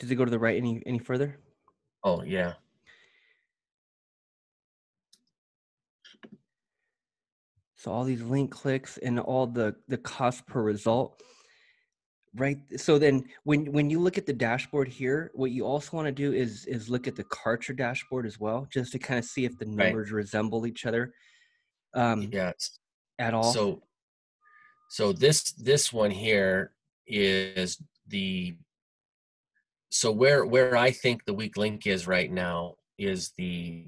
Does it go to the right any any further? Oh yeah. So all these link clicks and all the the cost per result. Right. So then when when you look at the dashboard here, what you also want to do is is look at the Kartra dashboard as well, just to kind of see if the Right. numbers resemble each other um Yeah. at all. So so this this one here is the so where where I think the weak link is right now is the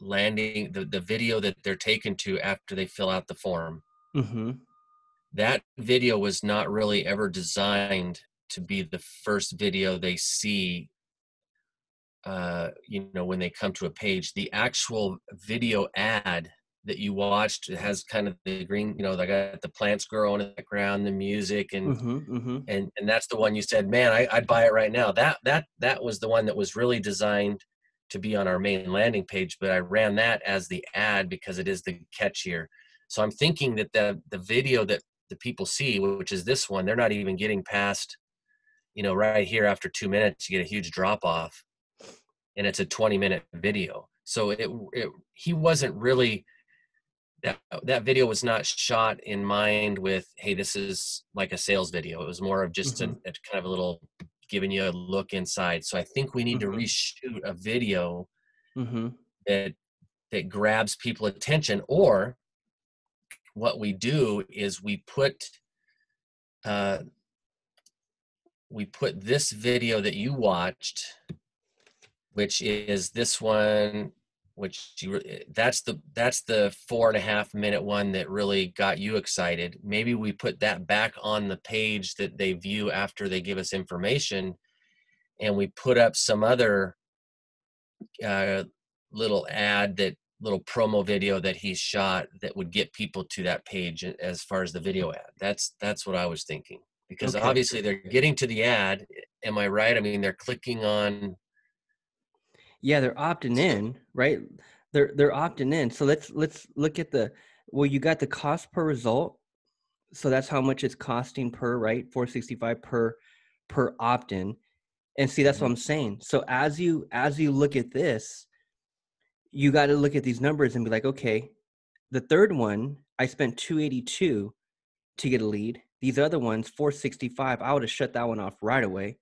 landing the, the video that they're taken to after they fill out the form. mm-hmm. That video was not really ever designed to be the first video they see uh, you know when they come to a page the actual video ad that you watched it has kind of the green you know they got the plants growing in the background the music and Mm-hmm. Mm-hmm. and and that's the one you said man I, i'd buy it right now that that that was the one that was really designed to be on our main landing page but i ran that as the ad because it is the catchier so i'm thinking that the the video that the people see which is this one they're not even getting past you know right here after two minutes you get a huge drop off and it's a 20 minute video so it, it he wasn't really that that video was not shot in mind with hey this is like a sales video it was more of just a, a kind of a little giving you a look inside so i think we need Mhm. to reshoot a video Mm-hmm. that that grabs people attention or what we do is we put uh we put this video that you watched which is this one which you re- that's the that's the four and a half minute one that really got you excited. Maybe we put that back on the page that they view after they give us information and we put up some other uh, little ad that little promo video that he shot that would get people to that page as far as the video ad. That's that's what i was thinking. Because Okay. obviously they're getting to the ad am i right? I mean they're clicking on Yeah, they're opting in, right? They're they're opting in. So let's let's look at the well, you got the cost per result. So that's how much it's costing per, right? 465 per per opt-in. And see, that's what I'm saying. So as you as you look at this, you got to look at these numbers and be like, okay, the third one, I spent 282 to get a lead. These other ones, 465, I would have shut that one off right away.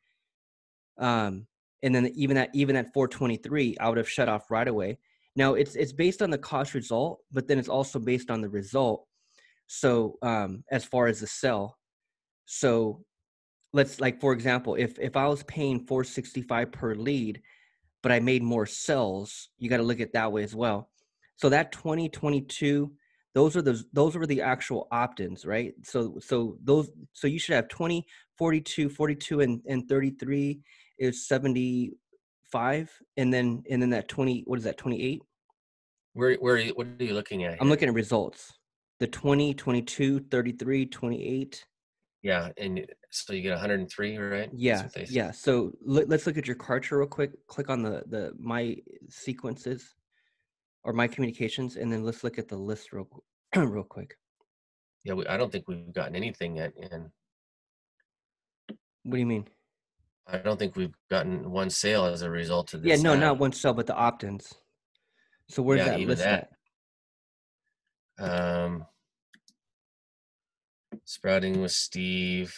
Um, and then even at even at 423 i would have shut off right away. Now it's it's based on the cost result but then it's also based on the result. So um as far as the sell so let's like for example if if i was paying 465 per lead but i made more sells you got to look at that way as well. So that 2022 those are those those were the actual opt-ins right? So so those so you should have 20 42 42 and and 33 is 75 and then and then that 20 what is that 28 where where are you, what are you looking at i'm looking at results. The 20 22 33 28 yeah and so you get 103 right? Yeah what they say. yeah so let, let's look at your Kartra real quick click on the the my sequences or my communications and then let's look at the list real real quick. Yeah we, i don't think we've gotten anything yet in what do you mean i don't think we've gotten one sale as a result of this. yeah no ad. not one cell but the opt-ins so where's Yeah, that even list that. at um sprouting with steve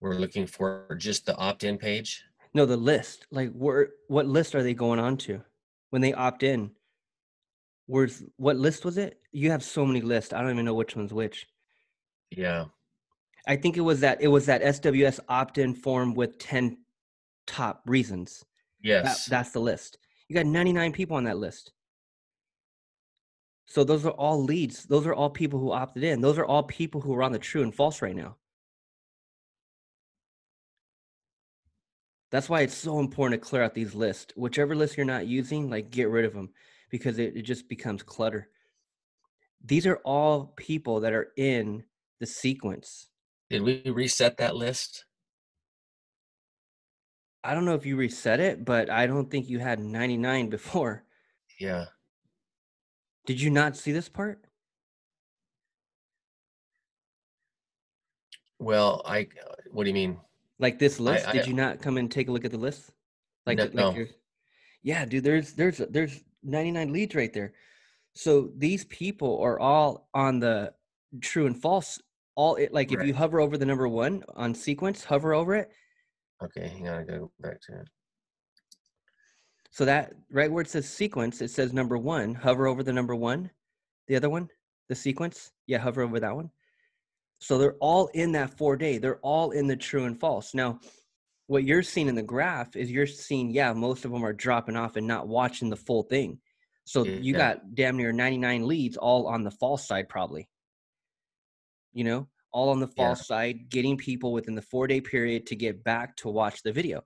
we're looking for just the opt-in page no the list like where what list are they going on to when they opt in where's what list was it? You have so many lists i don't even know which one's which. Yeah. I think it was that it was that sws opt-in form with 10 top reasons. That, yes. that's the list. You got 99 people on that list. So those are all leads those are all people who opted in those are all people who are on the true and false right now. That's why it's so important to clear out these lists. Whichever list you're not using like get rid of them because it, it just becomes clutter these are all people that are in the sequence did we reset that list i don't know if you reset it but i don't think you had 99 before yeah did you not see this part Well, I. What do you mean? Like this list? I- Did you not come and take a look at the list? Like, No- like no. yeah, dude. There's there's there's 99 leads right there. So these people are all on the true and false. All it like if you hover over the number one on sequence, hover over it. Okay, hang on. I gotta go back to it. So that right where it says sequence, it says number one. Hover over the number one. The other one, the sequence. Yeah, hover over that one. So they're all in that four day. They're all in the true and false. Now, what you're seeing in the graph is you're seeing, yeah, most of them are dropping off and not watching the full thing. So you got damn near 99 leads all on the false side, probably. You know, all on the Yeah. false side, getting people within the four day period to get back to watch the video.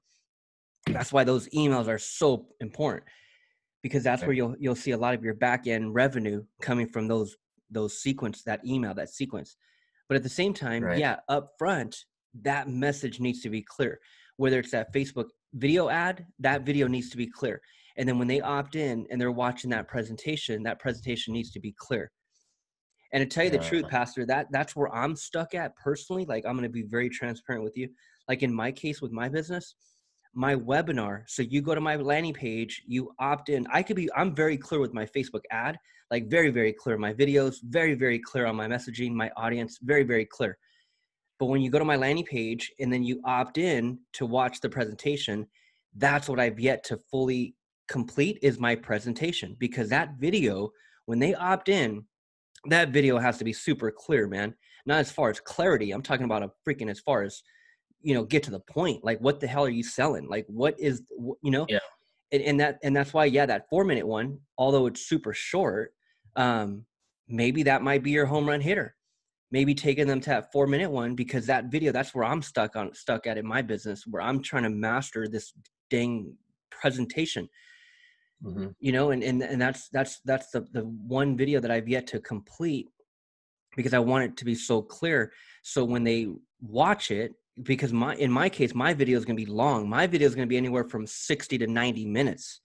That's why those emails are so important because that's Okay. where you'll you'll see a lot of your back end revenue coming from those those sequence that email that sequence. But at the same time, Right. yeah, up front, that message needs to be clear. Whether it's that Facebook video ad, that video needs to be clear. And then when they opt in and they're watching that presentation, that presentation needs to be clear. And to tell you the truth, Pastor, that that's where I'm stuck at personally. Like I'm going to be very transparent with you. Like in my case with my business, my webinar. So you go to my landing page, you opt in. I could be. I'm very clear with my Facebook ad, like very very clear. My videos, very very clear on my messaging, my audience, very very clear. But when you go to my landing page and then you opt in to watch the presentation, that's what I've yet to fully complete is my presentation because that video, when they opt in, that video has to be super clear, man. Not as far as clarity. I'm talking about a freaking as far as, you know, get to the point. Like, what the hell are you selling? Like, what is, you know? Yeah. And, and that, and that's why, yeah, that four minute one, although it's super short, um, maybe that might be your home run hitter. Maybe taking them to that four minute one because that video, that's where I'm stuck on, stuck at in my business, where I'm trying to master this dang presentation. Hmm you know and and, and that's that's that's the, the one video that i've yet to complete because i want it to be so clear. So when they watch it because my in my case my video is going to be long. My video is going to be anywhere from 60 to 90 minutes.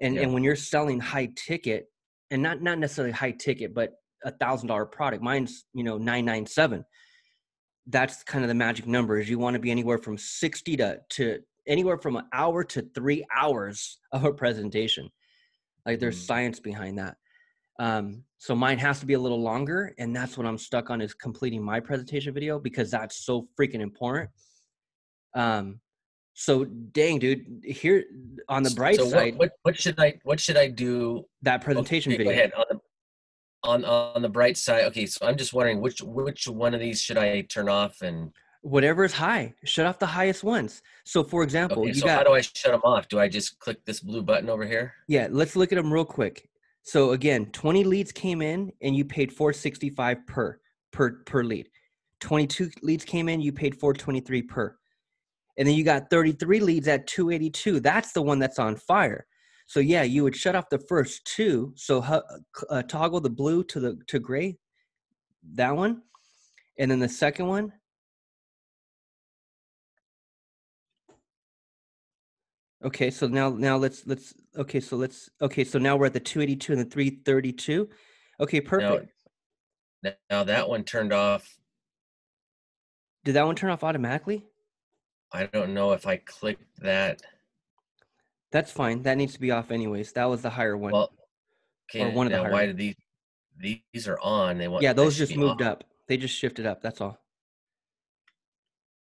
And Yeah. and when you're selling high ticket and not not necessarily high ticket but a thousand dollar product mine's you know 997 that's kind of the magic number is you want to be anywhere from 60 to to anywhere from an hour to three hours of a presentation like there's Mhm. science behind that um, so mine has to be a little longer and that's what i'm stuck on is completing my presentation video because that's so freaking important um, so dang dude here on the bright so what- side what, what should I what should I do? that presentation Okay, go video ahead. On the, on on the bright side. Okay, so I'm just wondering which which one of these should I turn off and whatever is high shut off the highest ones so for example okay, you so got how do I shut them off? Do I just click this blue button over here? Yeah, let's look at them real quick. So again, 20 leads came in and you paid 465 per per per lead. 22 leads came in, you paid 423 per. And then you got 33 leads at 282. That's the one that's on fire. So yeah, you would shut off the first two. So uh, toggle the blue to the to gray. That one. And then the second one Okay, so now now let's let's okay, so let's okay, so now we're at the 282 and the 332. Okay, perfect. Now, now that one turned off. Did that one turn off automatically? I don't know if I clicked that. That's fine. That needs to be off anyways. That was the higher one. Well, okay. one of the higher why ones. did these these are on? They want yeah, those just moved off. up. They just shifted up. That's all.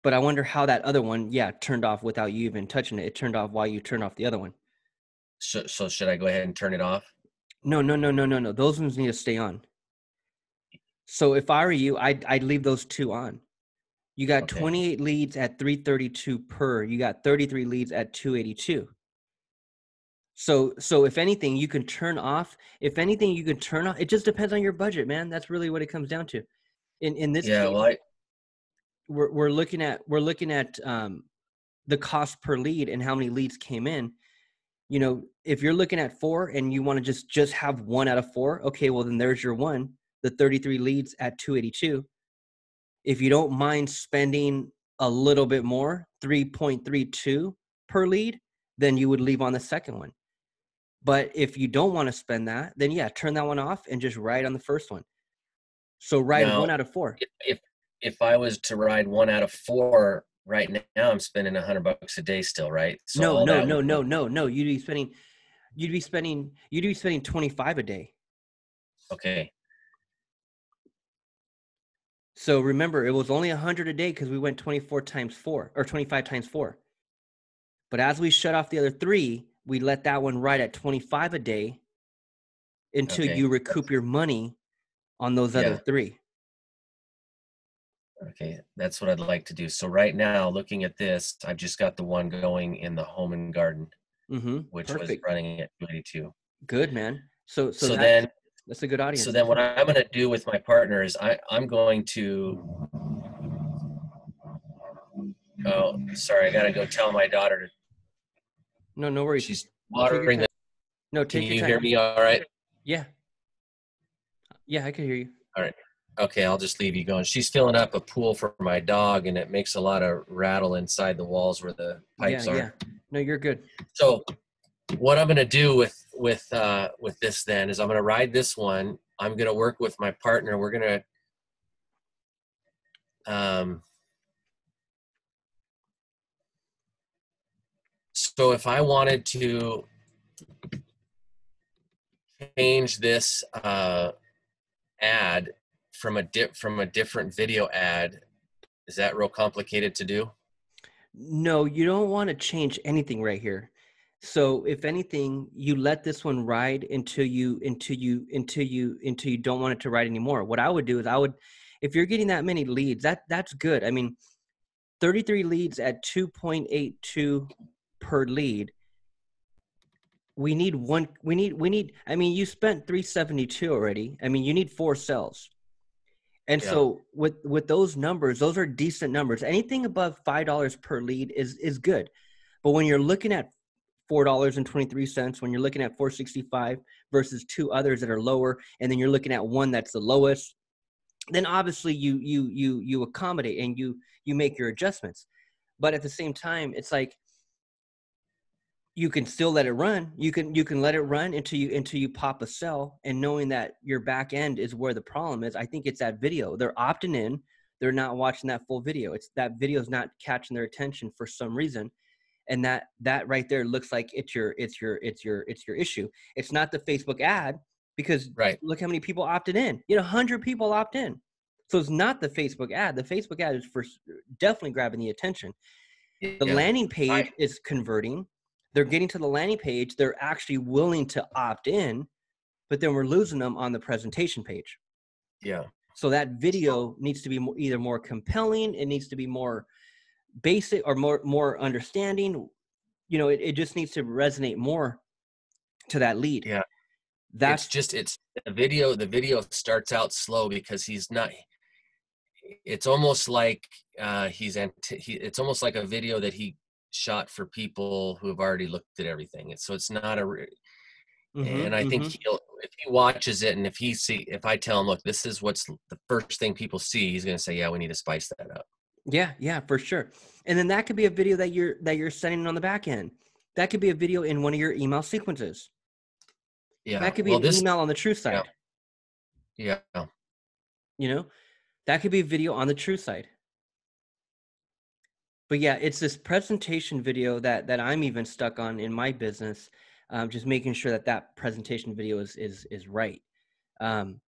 But I wonder how that other one, yeah, turned off without you even touching it. It turned off while you turned off the other one. So, so should I go ahead and turn it off? No, no, no, no, no, no. Those ones need to stay on. So if I were you, I'd I'd leave those two on. You got Okay. 28 leads at 332 per. You got 33 leads at 282. So so if anything, you can turn off. If anything, you can turn off. It just depends on your budget, man. That's really what it comes down to. In in this yeah. case, Well, I, we're we're looking at we're looking at um, the cost per lead and how many leads came in. You know, if you're looking at four and you want to just just have one out of four, okay, well then there's your one, the 33 leads at 282. If you don't mind spending a little bit more, 3.32 per lead, then you would leave on the second one. But if you don't want to spend that, then yeah, turn that one off and just ride on the first one. So ride Now, one out of four. if, if I was to ride one out of four right now, I'm spending a hundred bucks a day still, right? So no, no, no, no, no, no. You'd be spending, you'd be spending, you'd be spending 25 a day. Okay. So remember, it was only a 100 a day because we went 24 times four or 25 times four. But as we shut off the other three, we let that one ride at 25 a day until okay. you recoup your money on those yeah. other three. Okay, that's what I'd like to do. So right now, looking at this, I've just got the one going in the home and garden, mm-hmm. which Perfect. was running at 282. Good man. So so, so then that's a good audience. So then, what I'm going to do with my partner is I I'm going to. Oh, sorry, I got to go tell my daughter to. No, no worries. She's watering the. No, take Can you hear me all right? Yeah. Yeah, I can hear you. All right. Okay, I'll just leave you going. She's filling up a pool for my dog, and it makes a lot of rattle inside the walls where the pipes yeah, are. Yeah. No, you're good. So, what I'm going to do with with uh, with this then is I'm going to ride this one. I'm going to work with my partner. We're going to. Um, so if I wanted to change this uh, ad from a dip from a different video ad is that real complicated to do? No you don't want to change anything right here. So if anything you let this one ride until you until you until you until you don't want it to ride anymore. What i would do is i would if you're getting that many leads that that's good. I mean 33 leads at 2.82 per lead we need one we need we need i mean you spent 372 already. I mean you need four cells. And yeah. so with with those numbers those are decent numbers. Anything above five dollars per lead is is good. But when you're looking at four dollars and 23 cents when you're looking at 465 versus two others that are lower and then you're looking at one that's the lowest then obviously you you you you accommodate and you you make your adjustments. But at the same time it's like you can still let it run. You can you can let it run until you until you pop a cell and knowing that your back end is where the problem is. I think it's that video. They're opting in, they're not watching that full video. It's that video is not catching their attention for some reason. And that that right there looks like it's your it's your it's your it's your issue. It's not the Facebook ad because right. look how many people opted in. You know, 100 people opt in. So it's not the Facebook ad. The Facebook ad is for definitely grabbing the attention. The yeah. landing page I, is converting they're getting to the landing page they're actually willing to opt in but then we're losing them on the presentation page. Yeah. So that video needs to be more, either more compelling it needs to be more basic or more more understanding. You know it, it just needs to resonate more to that lead. Yeah. That's it's just it's the video the video starts out slow because he's not it's almost like uh he's anti- he, it's almost like a video that he shot for people who have already looked at everything. so it's not a. Mm-hmm, and I think mm-hmm. he'll if he watches it and if he see if I tell him, look, this is what's the first thing people see, he's going to say, yeah, we need to spice that up. Yeah, yeah, for sure. And then that could be a video that you're that you're sending on the back end. That could be a video in one of your email sequences. Yeah, that could be well, an this, email on the truth side. Yeah. yeah. You know, that could be a video on the truth side but yeah, it's this presentation video that that I'm even stuck on in my business. Um, just making sure that that presentation video is is is right. Um,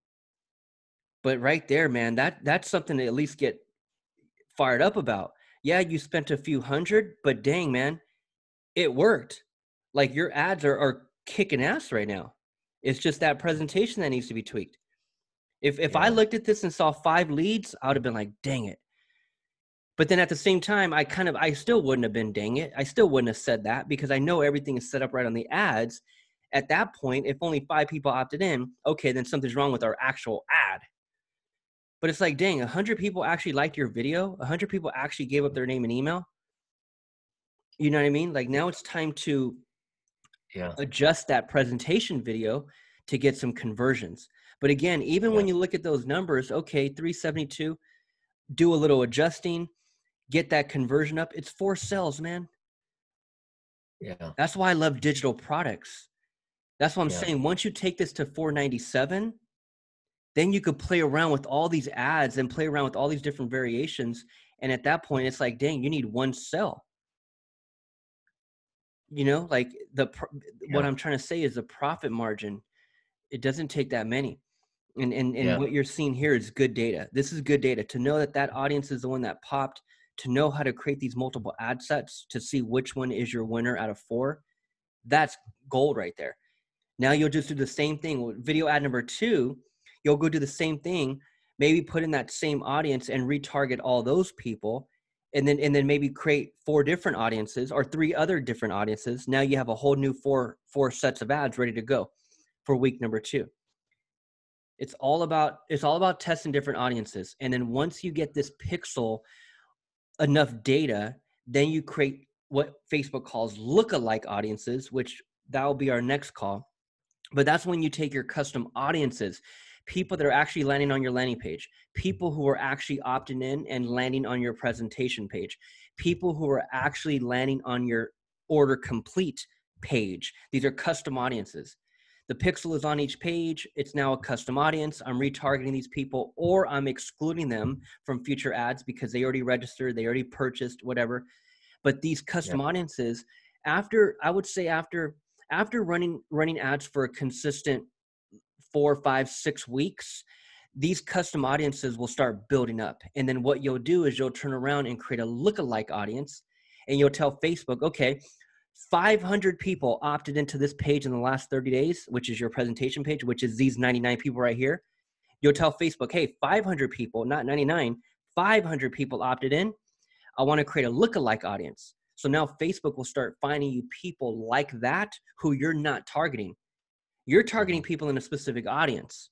but right there, man, that that's something to at least get fired up about. Yeah, you spent a few hundred, but dang, man, it worked. Like your ads are are kicking ass right now. It's just that presentation that needs to be tweaked. If if yeah. I looked at this and saw five leads, I would have been like, dang it. But then at the same time, I kind of, I still wouldn't have been dang it. I still wouldn't have said that because I know everything is set up right on the ads. At that point, if only five people opted in, okay, then something's wrong with our actual ad. But it's like, dang, 100 people actually liked your video. 100 people actually gave up their name and email. You know what I mean? Like now it's time to yeah. adjust that presentation video to get some conversions. But again, even yeah. when you look at those numbers, okay, 372, do a little adjusting get that conversion up, it's four cells, man. Yeah. That's why I love digital products. That's what I'm yeah. saying. Once you take this to 497, then you could play around with all these ads and play around with all these different variations and at that point it's like dang you need one cell you know like the yeah. what i'm trying to say is the profit margin it doesn't take that many and and, and yeah. what you're seeing here is good data this is good data to know that that audience is the one that popped to know how to create these multiple ad sets to see which one is your winner out of four that's gold right there. Now you'll just do the same thing with video ad number two you'll go do the same thing maybe put in that same audience and retarget all those people and then and then maybe create four different audiences or three other different audiences. Now you have a whole new four four sets of ads ready to go for week number two. It's all about it's all about testing different audiences and then once you get this pixel enough data then you create what facebook calls look-alike audiences which that will be our next call but that's when you take your custom audiences people that are actually landing on your landing page, people who are actually opting in and landing on your presentation page, people who are actually landing on your order complete page. These are custom audiences. The pixel is on each page. It's now a custom audience. I'm retargeting these people or I'm excluding them from future ads because they already registered, they already purchased, whatever. But these custom yeah. audiences, after I would say after after running running ads for a consistent four, five, six weeks, these custom audiences will start building up. And then what you'll do is you'll turn around and create a lookalike audience and you'll tell Facebook, okay, 500 people opted into this page in the last 30 days, which is your presentation page, which is these 99 people right here. You'll tell Facebook, hey, 500 people, not 99, 500 people opted in. I want to create a lookalike audience. So now Facebook will start finding you people like that who you're not targeting. You're targeting people in a specific audience.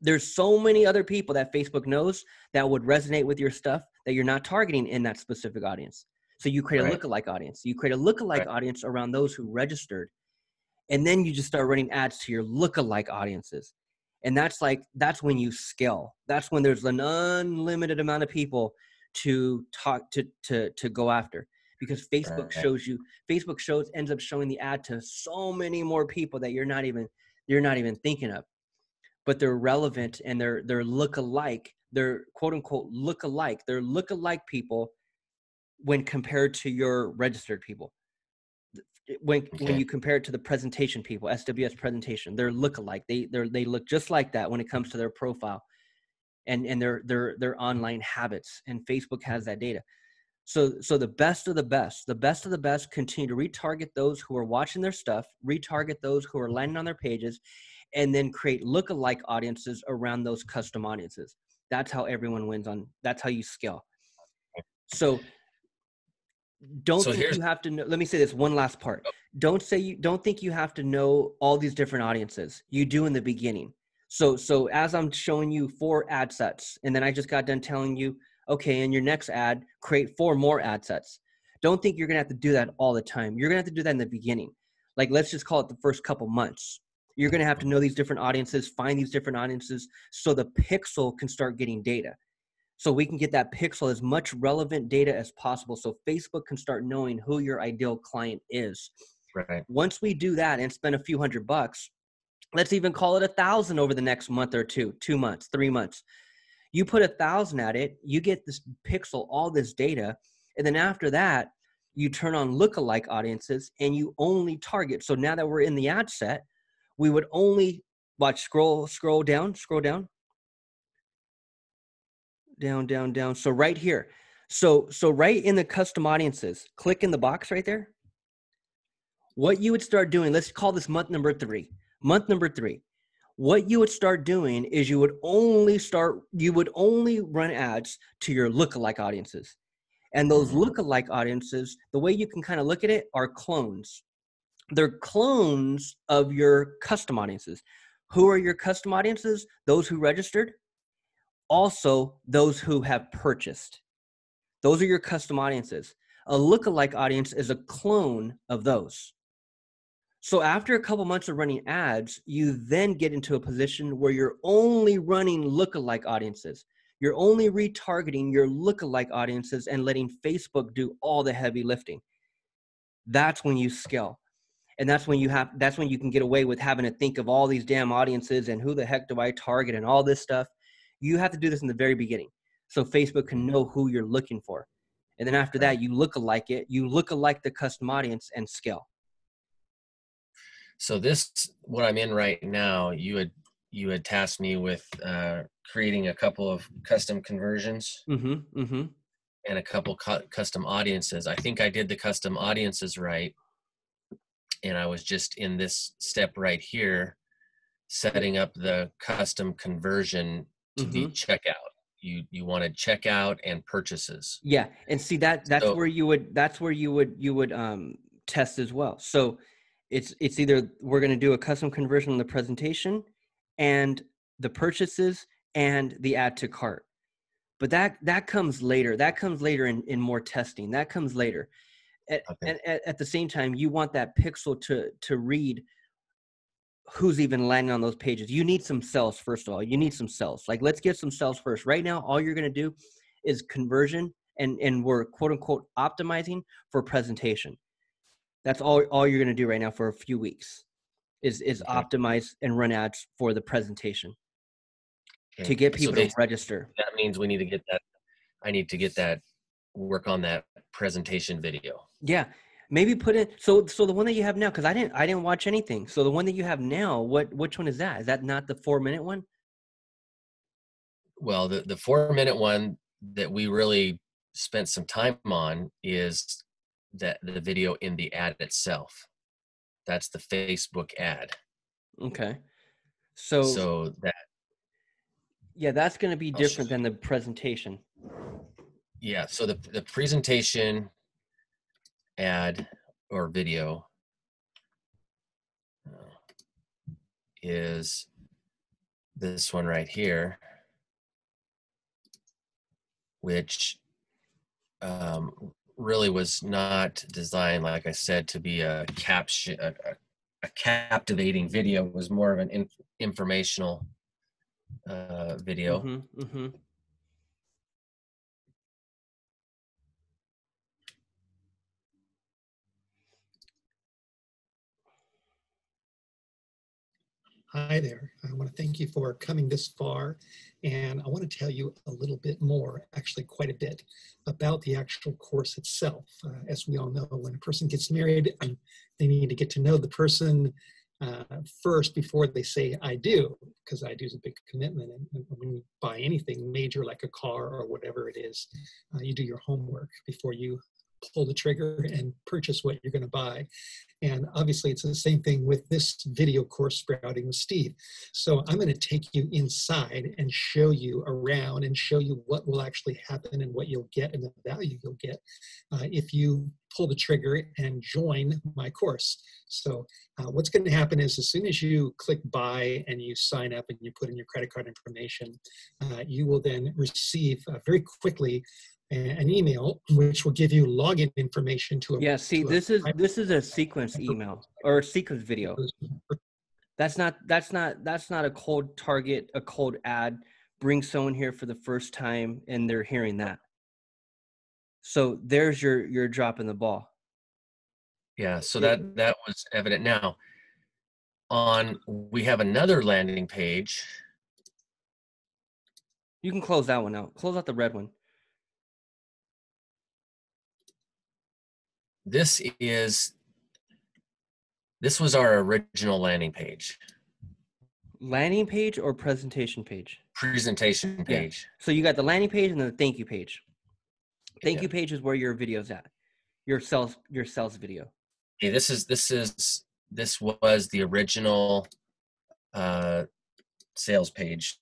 There's so many other people that Facebook knows that would resonate with your stuff that you're not targeting in that specific audience. So you create right. a lookalike audience. You create a lookalike right. audience around those who registered. And then you just start running ads to your lookalike audiences. And that's like that's when you scale. That's when there's an unlimited amount of people to talk to to to go after because Facebook right. shows you Facebook shows ends up showing the ad to so many more people that you're not even you're not even thinking of. But they're relevant and they're they're look alike. They're quote unquote look alike. They're look alike people when compared to your registered people. When okay. when you compare it to the presentation people, SWS presentation, they're look alike. They they they look just like that when it comes to their profile and and their their their online habits. And Facebook has that data. So, so the best of the best, the best of the best continue to retarget those who are watching their stuff, retarget those who are landing on their pages, and then create look-alike audiences around those custom audiences. That's how everyone wins on. That's how you scale. So, don't so think you have to know. Let me say this one last part. Don't say you don't think you have to know all these different audiences. You do in the beginning. So, so as I'm showing you four ad sets, and then I just got done telling you okay, in your next ad, create four more ad sets. Don't think you're gonna have to do that all the time. You're gonna have to do that in the beginning. Like let's just call it the first couple months. You're gonna have to know these different audiences, find these different audiences so the pixel can start getting data. So we can get that pixel as much relevant data as possible so Facebook can start knowing who your ideal client is. Right. Once we do that and spend a few hundred bucks, let's even call it a thousand over the next month or two, two months, three months you put a thousand at it you get this pixel all this data and then after that you turn on lookalike audiences and you only target so now that we're in the ad set we would only watch scroll scroll down scroll down down down down. So right here. So so right in the custom audiences click in the box right there. What you would start doing let's call this month number three. Month number three. What you would start doing is you would only start you would only run ads to your lookalike audiences. And those mm-hmm. lookalike audiences the way you can kind of look at it are clones. They're clones of your custom audiences. Who are your custom audiences? Those who registered also those who have purchased those are your custom audiences a lookalike audience is a clone of those so after a couple months of running ads, you then get into a position where you're only running lookalike audiences. You're only retargeting your lookalike audiences and letting Facebook do all the heavy lifting. That's when you scale. and that's when you have that's when you can get away with having to think of all these damn audiences and who the heck do i target and all this stuff you have to do this in the very beginning so facebook can know who you're looking for. And then after that you look alike it you look alike the custom audience and scale. So this what i'm in right now you had you had tasked me with uh, creating a couple of custom conversions. Mm-hmm, mm-hmm. and a couple cu- custom audiences. I think i did the custom audiences right. And I was just in this step right here, setting up the custom conversion to mm-hmm. be checkout. You you wanted checkout and purchases. Yeah, and see that that's so, where you would that's where you would you would um, test as well. So it's it's either we're going to do a custom conversion on the presentation and the purchases and the add to cart but that that comes later that comes later in, in more testing that comes later at, okay. at, at, the same time you want that pixel to to read who's even landing on those pages you need some cells first of all you need some cells like let's get some cells first right now all you're going to do is conversion and and we're quote unquote optimizing for presentation that's all all you're going to do right now for a few weeks is is okay. optimize and run ads for the presentation okay. to get people so they, to register that means we need to get that i need to get that work on that presentation video. Yeah. Maybe put in so so the one that you have now because I didn't I didn't watch anything. So the one that you have now, what which one is that? Is that not the four minute one? Well, the the four minute one that we really spent some time on is that the video in the ad itself. That's the Facebook ad. Okay. So so that yeah, that's going to be different than the presentation yeah so the, the presentation ad or video uh, is this one right here which um, really was not designed like i said to be a caption a, a, captivating video it was more of an in, informational uh, video mm-hmm, mm-hmm. Hi there. I want to thank you for coming this far. And I want to tell you a little bit more, actually quite a bit, about the actual course itself. Uh, as we all know, when a person gets married, um, they need to get to know the person uh, first before they say I do, because I do is a big commitment. And when you buy anything major like a car or whatever it is, uh, you do your homework before you pull the trigger and purchase what you're going to buy. And obviously, it's the same thing with this video course, Sprouting with Steve. So I'm going to take you inside and show you around and show you what will actually happen and what you'll get and the value you'll get uh, if you pull the trigger and join my course. So uh, what's going to happen is as soon as you click buy and you sign up and you put in your credit card information, uh, you will then receive uh, very quickly an email which will give you login information to a yeah see this a, is this is a sequence email or a sequence video. That's not that's not that's not a cold target a cold ad. Bring someone here for the first time and they're hearing that. So there's your your drop in the ball. Yeah so that that was evident. Now on we have another landing page. You can close that one out. Close out the red one this is this was our original landing page. Landing page or presentation page? Presentation page. Yeah. so you got the landing page and then the thank you page. Thank yeah. you page is where your video's at your sales your sales video. Okay this is this is this was the original uh sales page.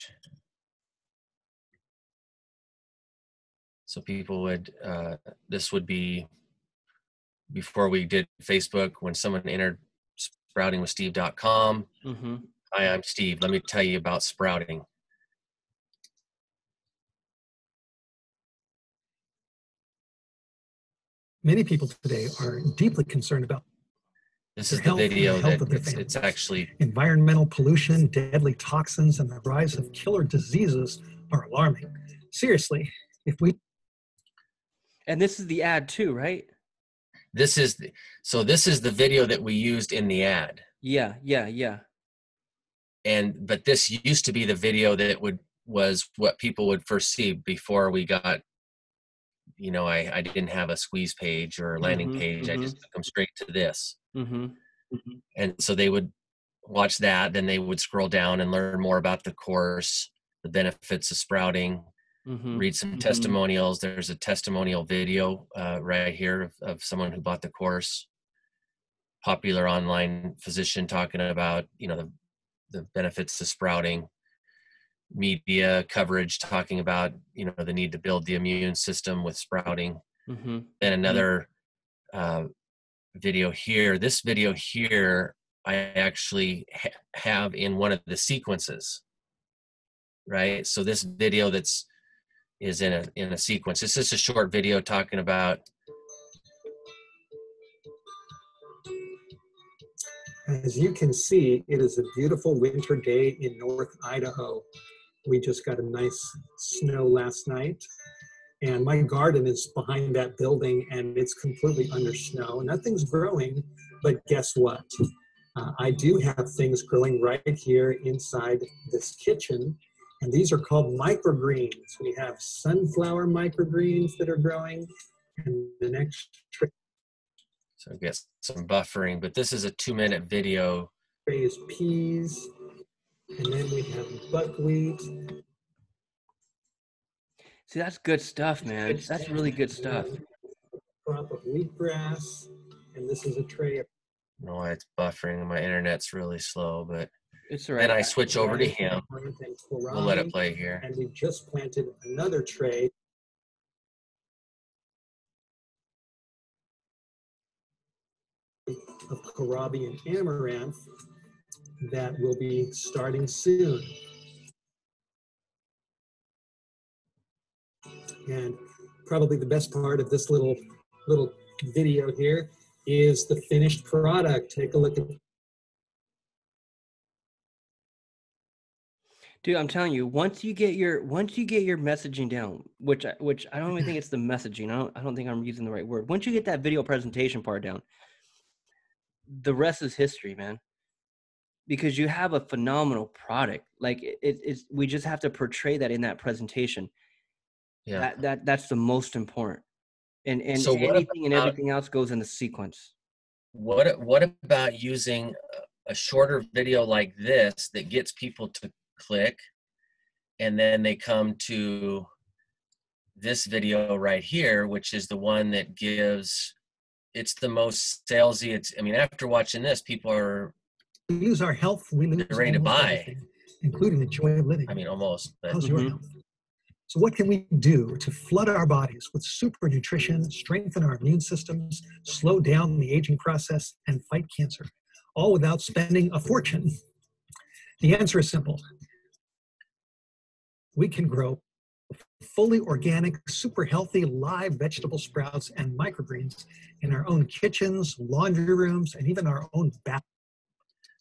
So people would uh this would be before we did Facebook, when someone entered sproutingwithsteve.com, mm-hmm. hi, I'm Steve. Let me tell you about sprouting. Many people today are deeply concerned about this is the video that it's, it's, actually environmental pollution, deadly toxins, and the rise of killer diseases are alarming. Seriously, if we and this is the ad too, right? This is the, so this is the video that we used in the ad Yeah, yeah, yeah. and but this used to be the video that would was what people would first see before we got you know i i didn't have a squeeze page or landing Mhm, page i just took them straight to this Mm-hmm. and so they would watch that then they would scroll down and learn more about the course the benefits of sprouting Mm-hmm. read some Mhm. testimonials. There's a testimonial video uh, right here of, of someone who bought the course. Popular online physician talking about you know the, the benefits of sprouting. Media coverage talking about you know the need to build the immune system with sprouting. Mm-hmm. then another uh, video here. This video here i actually ha- have in one of the sequences. Right? So this video that's is in a in a sequence this is a short video talking about As you can see, it is a beautiful winter day in North Idaho. We just got a nice snow last night. And my garden is behind that building and it's completely under snow. Nothing's growing, but guess what? Uh, I do have things growing right here inside this kitchen. And these are called microgreens. We have sunflower microgreens that are growing. And the next tray so get some buffering but this is a two minute video is peas. And then we have buckwheat. See, that's good stuff, man. That's really good stuff. crop of wheatgrass, and this is a tray of I don't know why it's buffering my internet's really slow but It's all then i switch over to him we'll let it play here And we've just planted another tray of kohlrabi and amaranth that will be starting soon. And probably the best part of this little little video here is the finished product. Take a look at Dude, I'm telling you, once you get your once you get your messaging down, which I, which I don't even think it's the messaging. I don't I don't think I'm using the right word. Once you get that video presentation part down, the rest is history, man. Because you have a phenomenal product. Like it, it's we just have to portray that in that presentation. yeah That that that's the most important. And and So anything and everything else goes in the sequence. what what about using a shorter video like this that gets people to click and then they come to this video right here which is the one that gives it's the most salesy it's i mean after watching this people are we lose our health, we lose They're ready to buy. including the joy of living. i mean almost but How's your Mhm. health? So, what can we do to flood our bodies with super nutrition, strengthen our immune systems, slow down the aging process, and fight cancer, all without spending a fortune? The answer is simple. We can grow fully organic, super healthy live vegetable sprouts and microgreens in our own kitchens, laundry rooms, and even our own bath.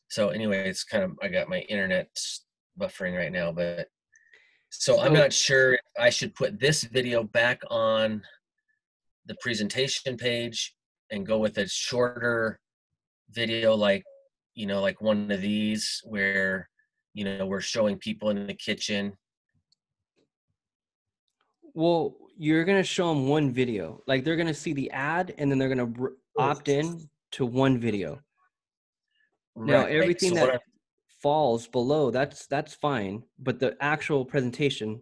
so anyway it's kind of i got my internet buffering right now but so i'm not sure i should put this video back on the presentation page and go with a shorter video like you know like one of these where you know we're showing people in the kitchen Well, you're gonna show them one video. Like they're gonna see the ad, and then they're gonna br- opt in to one video. Now everything so that I'm- falls below, that's that's fine. But the actual presentation,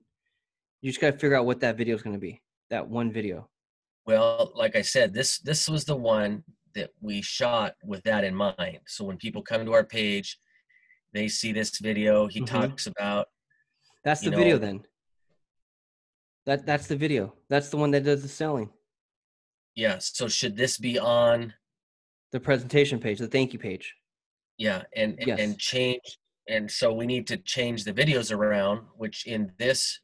you just gotta figure out what that video is gonna be. That one video. Well, like I said, this this was the one that we shot with that in mind. So when people come to our page, they see this video. He Mhm. talks about That's the video then. That that's the video. That's the one that does the selling. yeah. So should this be on? The presentation page, the thank you page. Yeah, and and- Yes. and change. And so we need to change the videos around. Which in this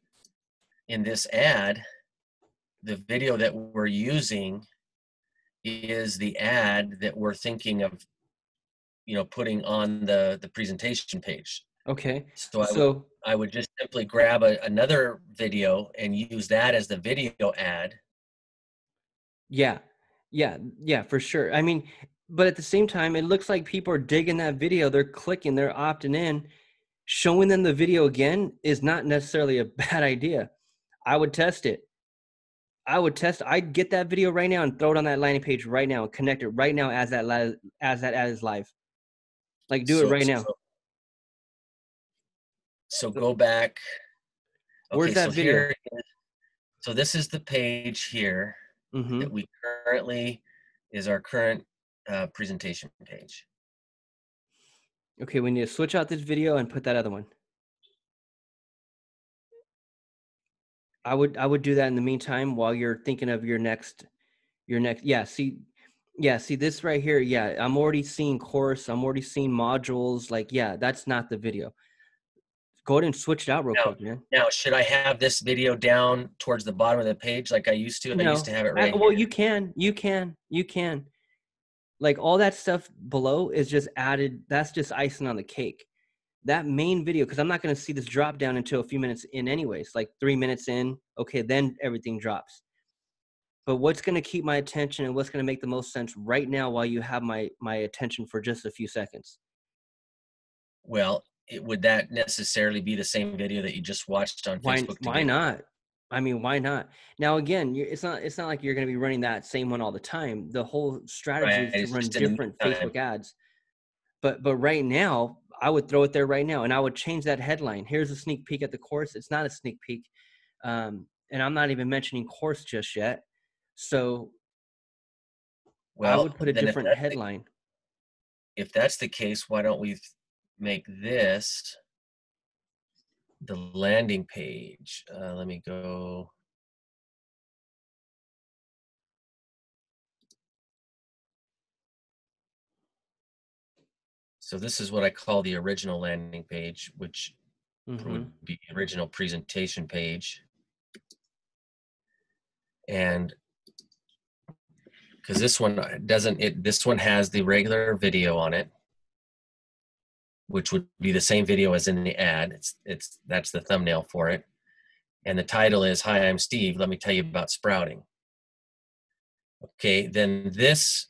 in this ad, the video that we're using is the ad that we're thinking of, you know, putting on the the presentation page. Okay. So I would I would just simply grab a, another video and use that as the video ad. yeah. Yeah, yeah, for sure. I mean, but at the same time, it looks like people are digging that video. They're clicking, they're opting in. Showing them the video again is not necessarily a bad idea. I would test it. I would test. I'd get that video right now and throw it on that landing page right now and connect it right now as that as that as live. Like do So- it right so- now. So go back. Where's that video? here so this is the page here hmm that we currently is our current uh, presentation page. Okay, we need to switch out this video and put that other one. I would I would do that in the meantime while you're thinking of your next your next yeah, see yeah, see this right here. Yeah, I'm already seeing course, I'm already seeing modules like yeah, that's not the video. Go ahead and switch it out real No. quick, man. Now, should I have this video down towards the bottom of the page like I used to? And I used to have it right. well, here. you can, you can, you can. Like all that stuff below is just added. That's just icing on the cake. That main video, because I'm not going to see this drop down until a few minutes in, anyways. Like three minutes in, okay, then everything drops. But what's going to keep my attention and what's going to make the most sense right now, while you have my my attention for just a few seconds? Well, it, would that necessarily be the same video that you just watched on Why? Facebook? Why today? not? I mean, why not? Now, again, it's not it's not like you're going to be running that same one all the time. The whole strategy Right, is it's to run just in the different. Facebook ads. But but right now, I would throw it there right now, and I would change that headline. Here's a sneak peek at the course. It's not a sneak peek, um, and I'm not even mentioning course just yet. So Well, I would put a if different that's the- headline. if that's the case, why don't we make this the landing page? Uh, let me go. So this is what I call the original landing page, which Mhm. would be the original presentation page. And because this one uh, doesn't it this one has the regular video on it which would be the same video as in the ad. It's it's that's the thumbnail for it. And the title is hi i'm steve. Let me tell you about sprouting. Okay then this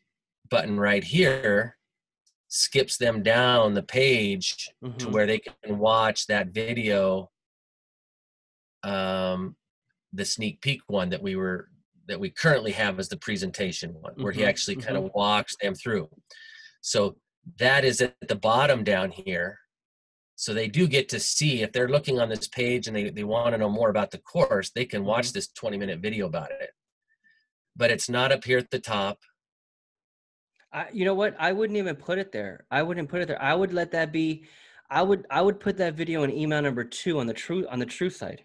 button right here skips them down the page to Mhm. where they can watch that video um the sneak peek one that we were that we currently have as the presentation one where he Mhm, actually kind of walks them through. So that is at the bottom down here so they do get to see if they're looking on this page and they, they want to know more about the course they can watch this 20 minute video about it but it's not up here at the top I, you know what? I wouldn't even put it there. I wouldn't put it there. I would let that be. I would I would put that video in email number two on the true on the true side.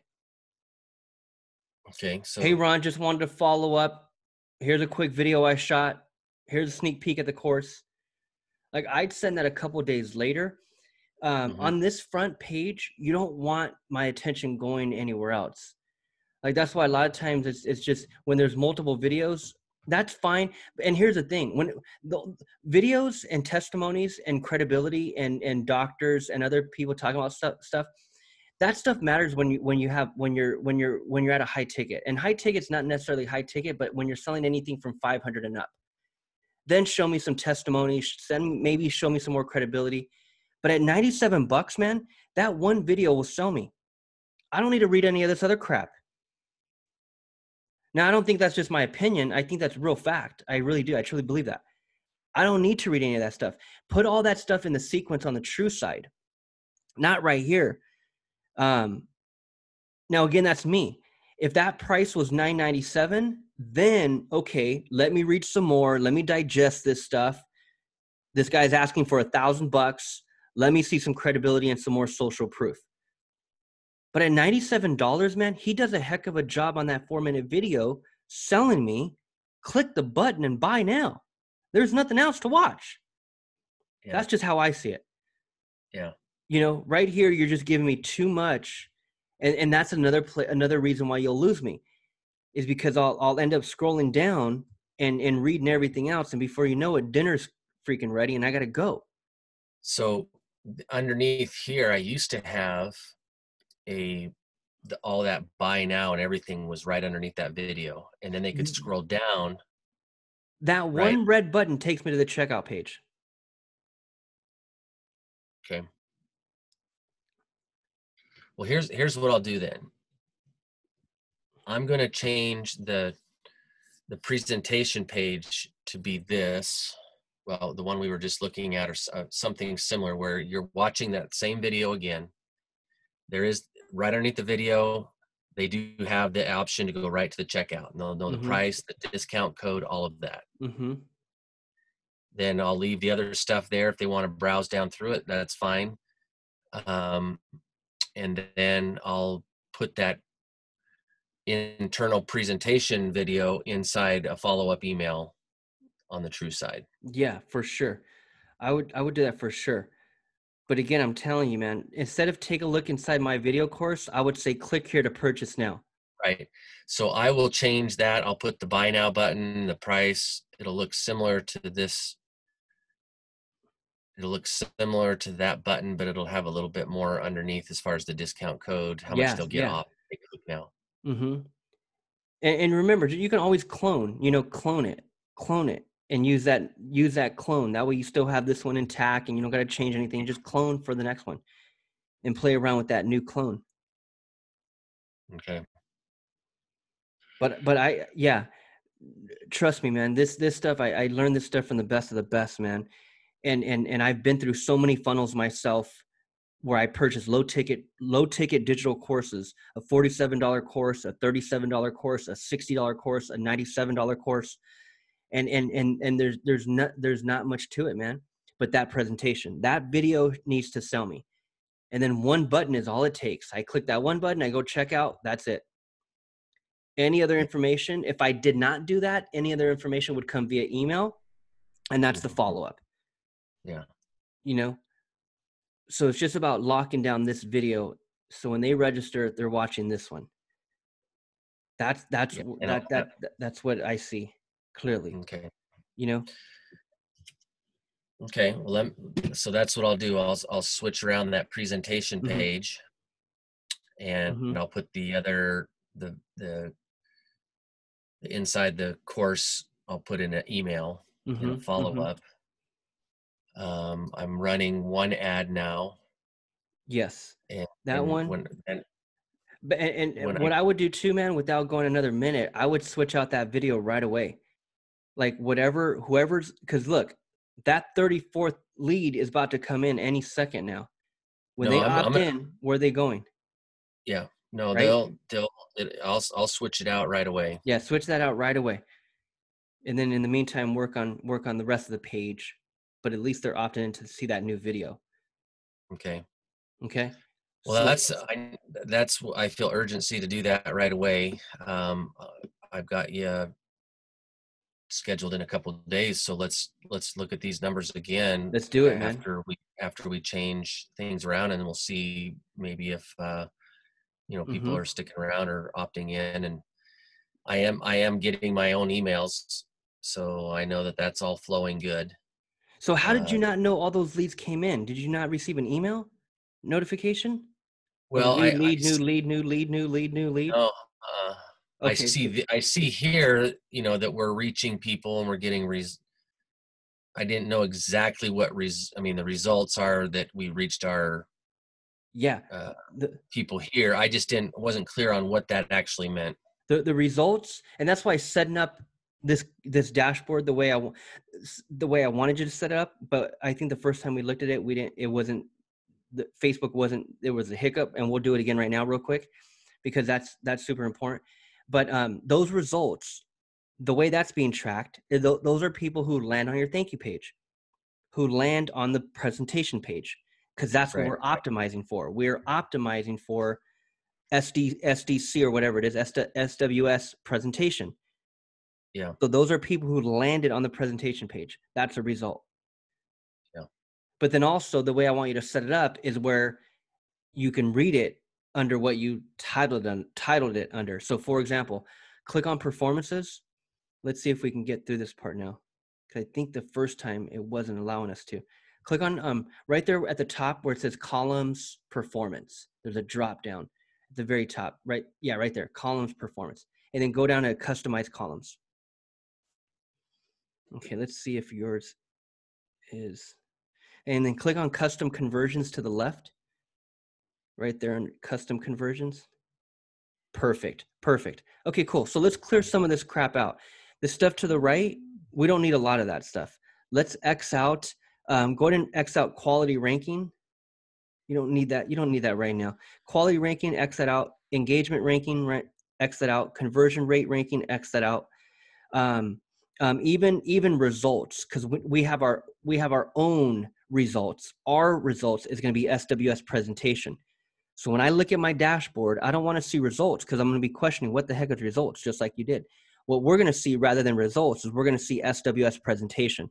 okay so hey Ron, just wanted to follow up. Here's a quick video I shot. Here's a sneak peek at the course. Like I'd send that a couple days later. Um, Mhm. On this front page, you don't want my attention going anywhere else. Like that's why a lot of times it's it's just when there's multiple videos, that's fine. And here's the thing: when the videos and testimonies and credibility and and doctors and other people talking about stuff stuff, that stuff matters when you when you have when you're when you're when you're at a high ticket. And high ticket's not necessarily high ticket, but when you're selling anything from 500 and up, then show me some testimonies. Send maybe show me some more credibility. But at 97 bucks, man, that one video will sell me. I don't need to read any of this other crap. Now, I don't think that's just my opinion. I think that's real fact. I really do. I truly believe that. I don't need to read any of that stuff. Put all that stuff in the sequence on the true side, not right here. Um, now, again, that's me. If that price was 997, then okay, let me read some more. Let me digest this stuff. This guy's asking for a thousand bucks. Let me see some credibility and some more social proof. But at $97, man, he does a heck of a job on that four minute video selling me. Click the button and buy now. There's nothing else to watch. Yeah. That's just how I see it. Yeah. You know, right here, you're just giving me too much. And, and that's another pla another reason why you'll lose me is because I'll, I'll end up scrolling down and, and reading everything else. And before you know it, dinner's freaking ready and I got to go. So underneath here, I used to have a the, all that buy now and everything was right underneath that video, and then they could Mm. scroll down That Right. one red button takes me to the checkout page. Okay. Well, here's here's what I'll do then. I'm going to change the the presentation page to be this. Well, the one we were just looking at, or uh, something similar, where you're watching that same video again. There is right underneath the video. They do have the option to go right to the checkout. And they'll know Mhm. the price, the discount code, all of that. Mm-hmm. then I'll leave the other stuff there. If they want to browse down through it, that's fine. Um, and then I'll put that internal presentation video inside a follow-up email on the true side. Yeah, for sure. I would I would do that for sure. But again, I'm telling you, man, instead of take a look inside my video course, I would say click here to purchase now. Right. So I will change that. I'll put the buy now button, the price. It'll look similar to this. It'll look similar to that button, but it'll have a little bit more underneath as far as the discount code, how Yeah, much they'll get yeah. off. Take a look now. Mm-hmm. And, and remember, you can always clone. You know, clone it, clone it, and use that use that clone. That way, you still have this one intact, and you don't got to change anything. Just clone for the next one, and play around with that new clone. Okay. But but I yeah, trust me, man. This this stuff I, I learned this stuff from the best of the best, man. And and and I've been through so many funnels myself where I purchased low ticket low ticket digital courses, a forty seven dollar course, a thirty seven dollar course, a sixty dollar course, a ninety seven dollar course, and and and and there's there's not there's not much to it, man. But that presentation, that video needs to sell me, and then one button is all it takes. I click that one button, I go check out. That's it any other information if i did not do that any other information would come via email and that's the Mhm. follow up Yeah. you know so it's just about locking down this video so when they register they're watching this one that's that's Yeah, and that, that that that's what i see clearly Okay. you know Okay. Well, let, so that's what I'll do. I'll I'll switch around that presentation Mhm. page, and Mhm. I'll put the other the the inside the course. I'll put in an email and a Mhm, follow up. Um, I'm running one ad now, yes and that and one When, and But and, and- when I- what I would do too, man, without going another minute, I would switch out that video right away. Like whatever, whoever's, because look, that 34th lead is about to come in any second now. When No, they I'm- opt I'm- in, where are they going? yeah, no, Right? they'll they'll. It, I'll I'll switch it out right away. Yeah, switch that out right away. And then in the meantime, work on work on the rest of the page. But at least they're opting in to see that new video. Okay. Okay. Well, So- that's I, that's I feel urgency to do that right away. Um, uh, I've got you scheduled in a couple of days, so let's let's look at these numbers again. let's do it, man. after we after we change things around, and we'll see maybe if uh, you know people Mhm. are sticking around or opting in. And I am I am getting my own emails, so I know that that's all flowing good. So how did you uh, not know all those leads came in? Did you not receive an email notification? Well, new I, I lead, new s- lead, new lead, new lead, new lead. no, uh, I see. The, I see here, you know, that we're reaching people and we're getting res. I didn't know exactly what res. I mean, the results are that we reached our Yeah, uh, the, people here. I just didn't wasn't clear on what that actually meant. the the results, and that's why setting up this this dashboard the way I the way I wanted you to set it up. But I think the first time we looked at it, we didn't. It wasn't the Facebook wasn't. There was a hiccup, and we'll do it again right now, real quick, because that's that's super important. But um, those results, the way that's being tracked, eh, those are people who land on your thank you page, who land on the presentation page, because that's what we're optimizing for. We're optimizing for SD SDC or whatever it is, S- SWS presentation. Yeah. So those are people who landed on the presentation page. That's a result. Yeah. But then also the way I want you to set it up is where you can read it under what you titled un, titled it under. So for example, click on performances. Let's see if we can get through this part now. Cause I think the first time it wasn't allowing us to. Click on um right there at the top where it says columns performance. There's a drop down at the very top. Right, yeah, right there. Columns performance. And then go down to customize columns. Okay, let's see if yours is. And then click on custom conversions to the left. Right there in custom conversions. Perfect, perfect. Okay, cool. So let's clear some of this crap out. The stuff to the right, we don't need a lot of that stuff. Let's X out, um, go ahead and X out quality ranking. You don't need that. You don't need that right now. Quality ranking, X that out. Engagement ranking, right, X that out. Conversion rate ranking, X that out. Um, um, even even results, because we, we have our we have our own results. Our results is going to be SWS presentation. So when I look at my dashboard, I don't want to see results because I'm going to be questioning what the heck are the results, just like you did. What we're going to see rather than results is we're going to see SWS presentation.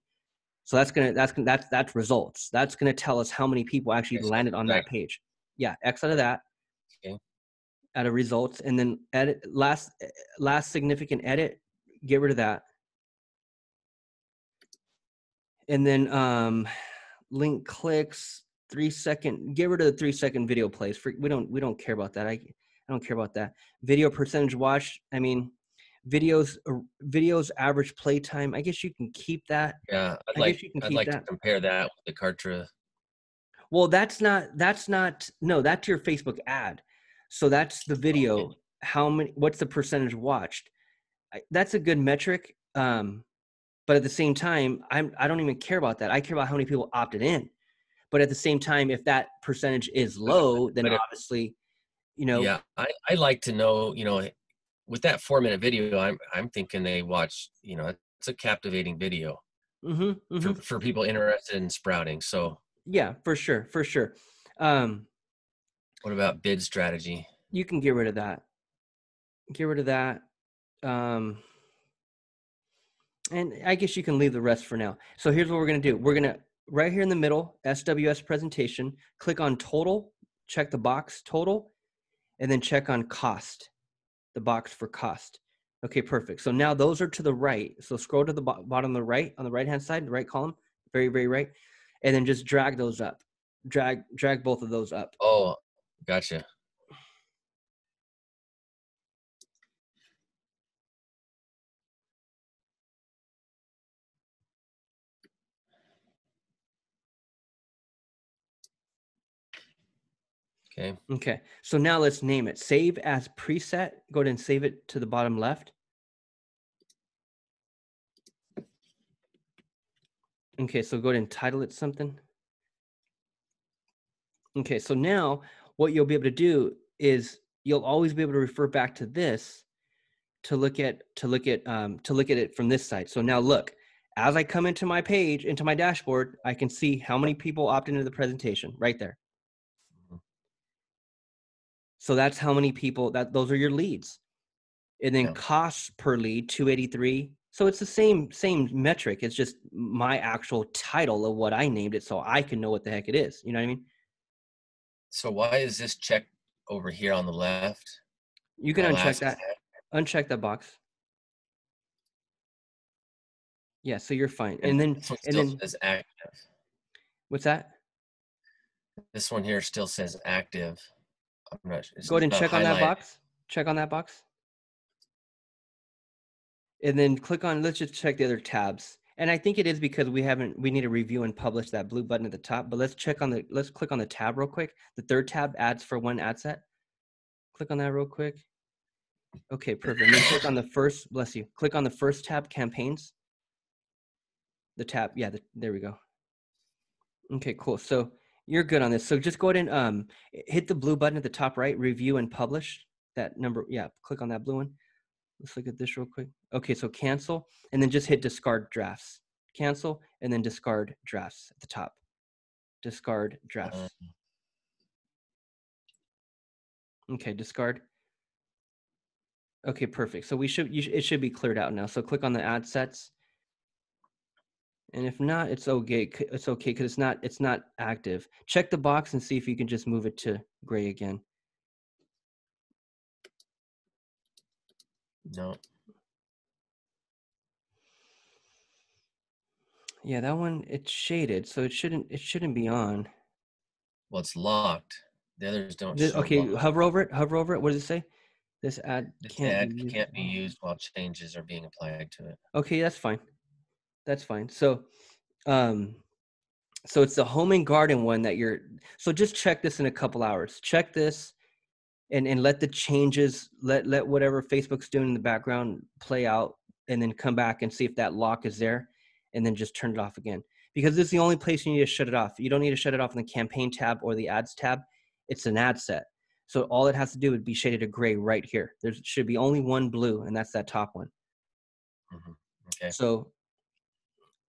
So that's gonna that's gonna that's that's results. That's gonna tell us how many people actually landed on that page. Yeah, X out of that. Okay. Out of results, and then edit last last significant edit. Get rid of that. And then um, link clicks three second. Get rid of the three second video plays. For we don't we don't care about that. I I don't care about that. Video percentage watch. I mean, videos uh, videos average play time i guess you can keep that Yeah, I'd I like guess you can I'd like to compare that with the Kartra. well that's not that's not no that's your facebook ad so that's the video how many what's the percentage watched I, that's a good metric um but at the same time i'm i don't even care about that i care about how many people opted in but at the same time if that percentage is low then But obviously you know Yeah, I I like to know. You know, with that four minute video, I'm I'm thinking they watch. You know, it's a captivating video mhm, mhm. for for people interested in sprouting. So, yeah for sure for sure um what about bid strategy? you can get rid of that get rid of that um and i guess you can leave the rest for now. So here's what we're going to do. We're going to right here in the middle sws presentation click on total check the box total and then check on cost the box for cost. Okay perfect. So now those are to the right. So scroll to the bo- bottom of the right on the right hand side the right column very very right and then just drag those up. Drag drag both of those up. Oh, gotcha. Okay. Okay, so now let's name it. Save as preset. Go ahead and save it to the bottom left. Okay, so go ahead and title it something. Okay, so now what you'll be able to do is you'll always be able to refer back to this to look at to look at um, to look at it from this side. So now look, as I come into my page into my dashboard, I can see how many people opted into the presentation right there. So that's how many people that those are your leads. And then Yeah. costs per lead 283. So it's the same same metric. It's just my actual title of what I named it so I can know what the heck it is. You know what I mean? So why is this check over here on the left? You can uncheck that. Uncheck that box. Yeah, so you're fine. And then and still then says active. what's that? This one here still says active. I'm not sure. Go ahead and check on that box. Check on that box. And then click on, let's just check the other tabs. And I think it is because we haven't, we need to review and publish that blue button at the top, but let's check on the, let's click on the tab real quick. The third tab ads for one ad set. Click on that real quick. Okay, perfect. And then click on the first, bless you. Click on the first tab, campaigns. The tab, yeah, the, there we go. Okay, cool. So you're good on this. So just go ahead and um, hit the blue button at the top right, review and publish that number. Yeah, click on that blue one. Let's look at this real quick. Okay, so cancel and then just hit discard drafts. Cancel and then discard drafts at the top. Discard drafts. Uh, Okay, discard. Okay, perfect. So we should, you it should be cleared out now. So click on the ad sets. And if not, it's okay. It's okay because it's not, it's not active. Check the box and see if you can just move it to gray again. no. Yeah, that one it's shaded, so it shouldn't it shouldn't be on. Well, it's locked. The others don't. Thi- show okay, locked. hover over it. Hover over it. What does it say? This ad This can't ad be can't be used while changes are being applied to it. Okay, that's fine. That's fine. So, um, so it's the home and garden one that you're. So just check this in a couple hours. Check this, and and let the changes, let let whatever Facebook's doing in the background play out, and then come back and see if that lock is there, and then just turn it off again. Because this is the only place you need to shut it off. You don't need to shut it off in the campaign tab or the ads tab. It's an ad set. So all it has to do would be shaded to gray right here. There should be only one blue, and that's that top one. Mhm. Okay. So,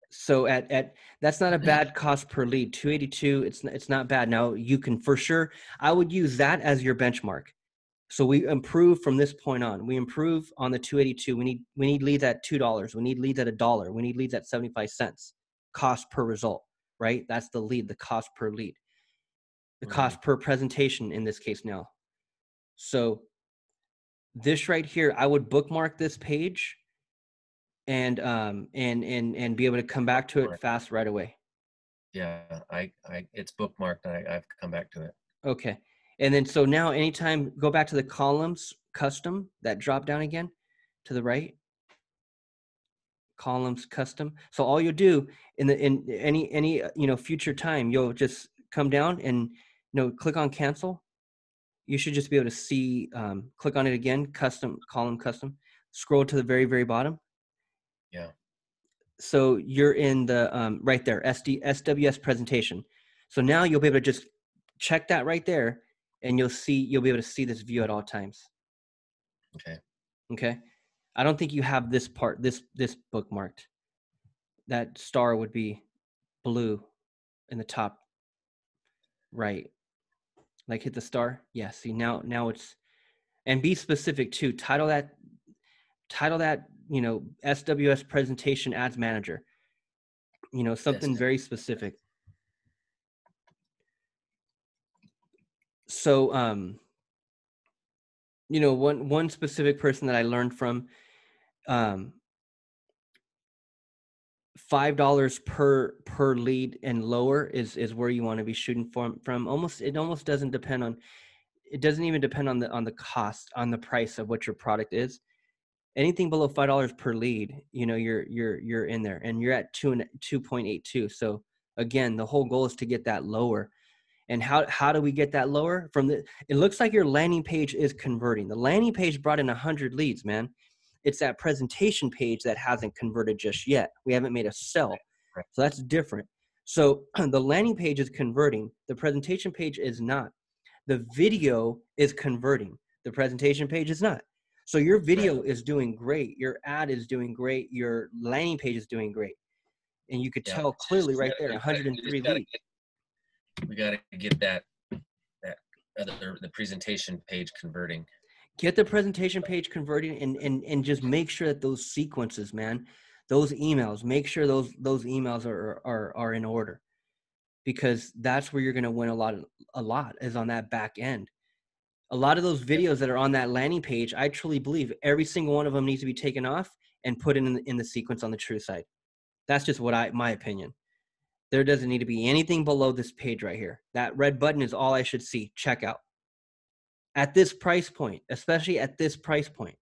so at at that's not a bad cost per lead. Two eighty two. It's it's not bad. Now you can for sure. I would use that as your benchmark. So we improve from this point on. We improve on the two eighty two. We need we need leads at two dollars. We need leads at a dollar. We need leads at seventy five cents. Cost per result. Right. That's the lead. The cost per lead. The Mhm. cost per presentation in this case now. So this right here, I would bookmark this page and um and and and be able to come back to it fast right away. Yeah, I, I, it's bookmarked. I, I've come back to it. Okay. And then so now anytime go back to the columns custom, that drop down again to the right. Columns custom. So all you'll do in the in any any you know future time, you'll just come down and you know click on cancel. You should just be able to see um, click on it again, custom column custom. Scroll to the very very bottom. Yeah. So you're in the um, right there SD SWS presentation. So now you'll be able to just check that right there, and you'll see you'll be able to see this view at all times. Okay. Okay. I don't think you have this part, this this bookmarked. That star would be blue in the top right. Like hit the star. Yeah, see now now it's and be specific too. Title that title that, you know, SWS presentation ads manager. You know, something very specific. So um you know one one specific person that i learned from um five dollars per per lead and lower is is where you want to be shooting from from almost it almost doesn't depend on it doesn't even depend on the on the cost on the price of what your product is anything below five dollars per lead you know you're you're you're in there and you're at two and two point eight two. So again the whole goal is to get that lower. And how how do we get that lower? From the it looks like your landing page is converting. The landing page brought in a 100 leads man. It's that presentation page that hasn't converted just yet. We haven't made a sell. So that's different. So the landing page is converting. The presentation page is not. The video is converting. The presentation page is not so your video is doing great your ad is doing great your landing page is doing great and you could Yeah. tell clearly right gotta- there we gotta- we 103 gotta leads We gotta get that, that other, the presentation page converting. get the presentation page converting and and and just make sure that those sequences man those emails make sure those those emails are are are in order because that's where you're going to win a lot a lot is on that back end a lot of those videos that are on that landing page i truly believe every single one of them needs to be taken off and put in the, in the sequence on the true side that's just what i my opinion. There doesn't need to be anything below this page right here. That red button is all i should see. Checkout at this price point, especially at this price point.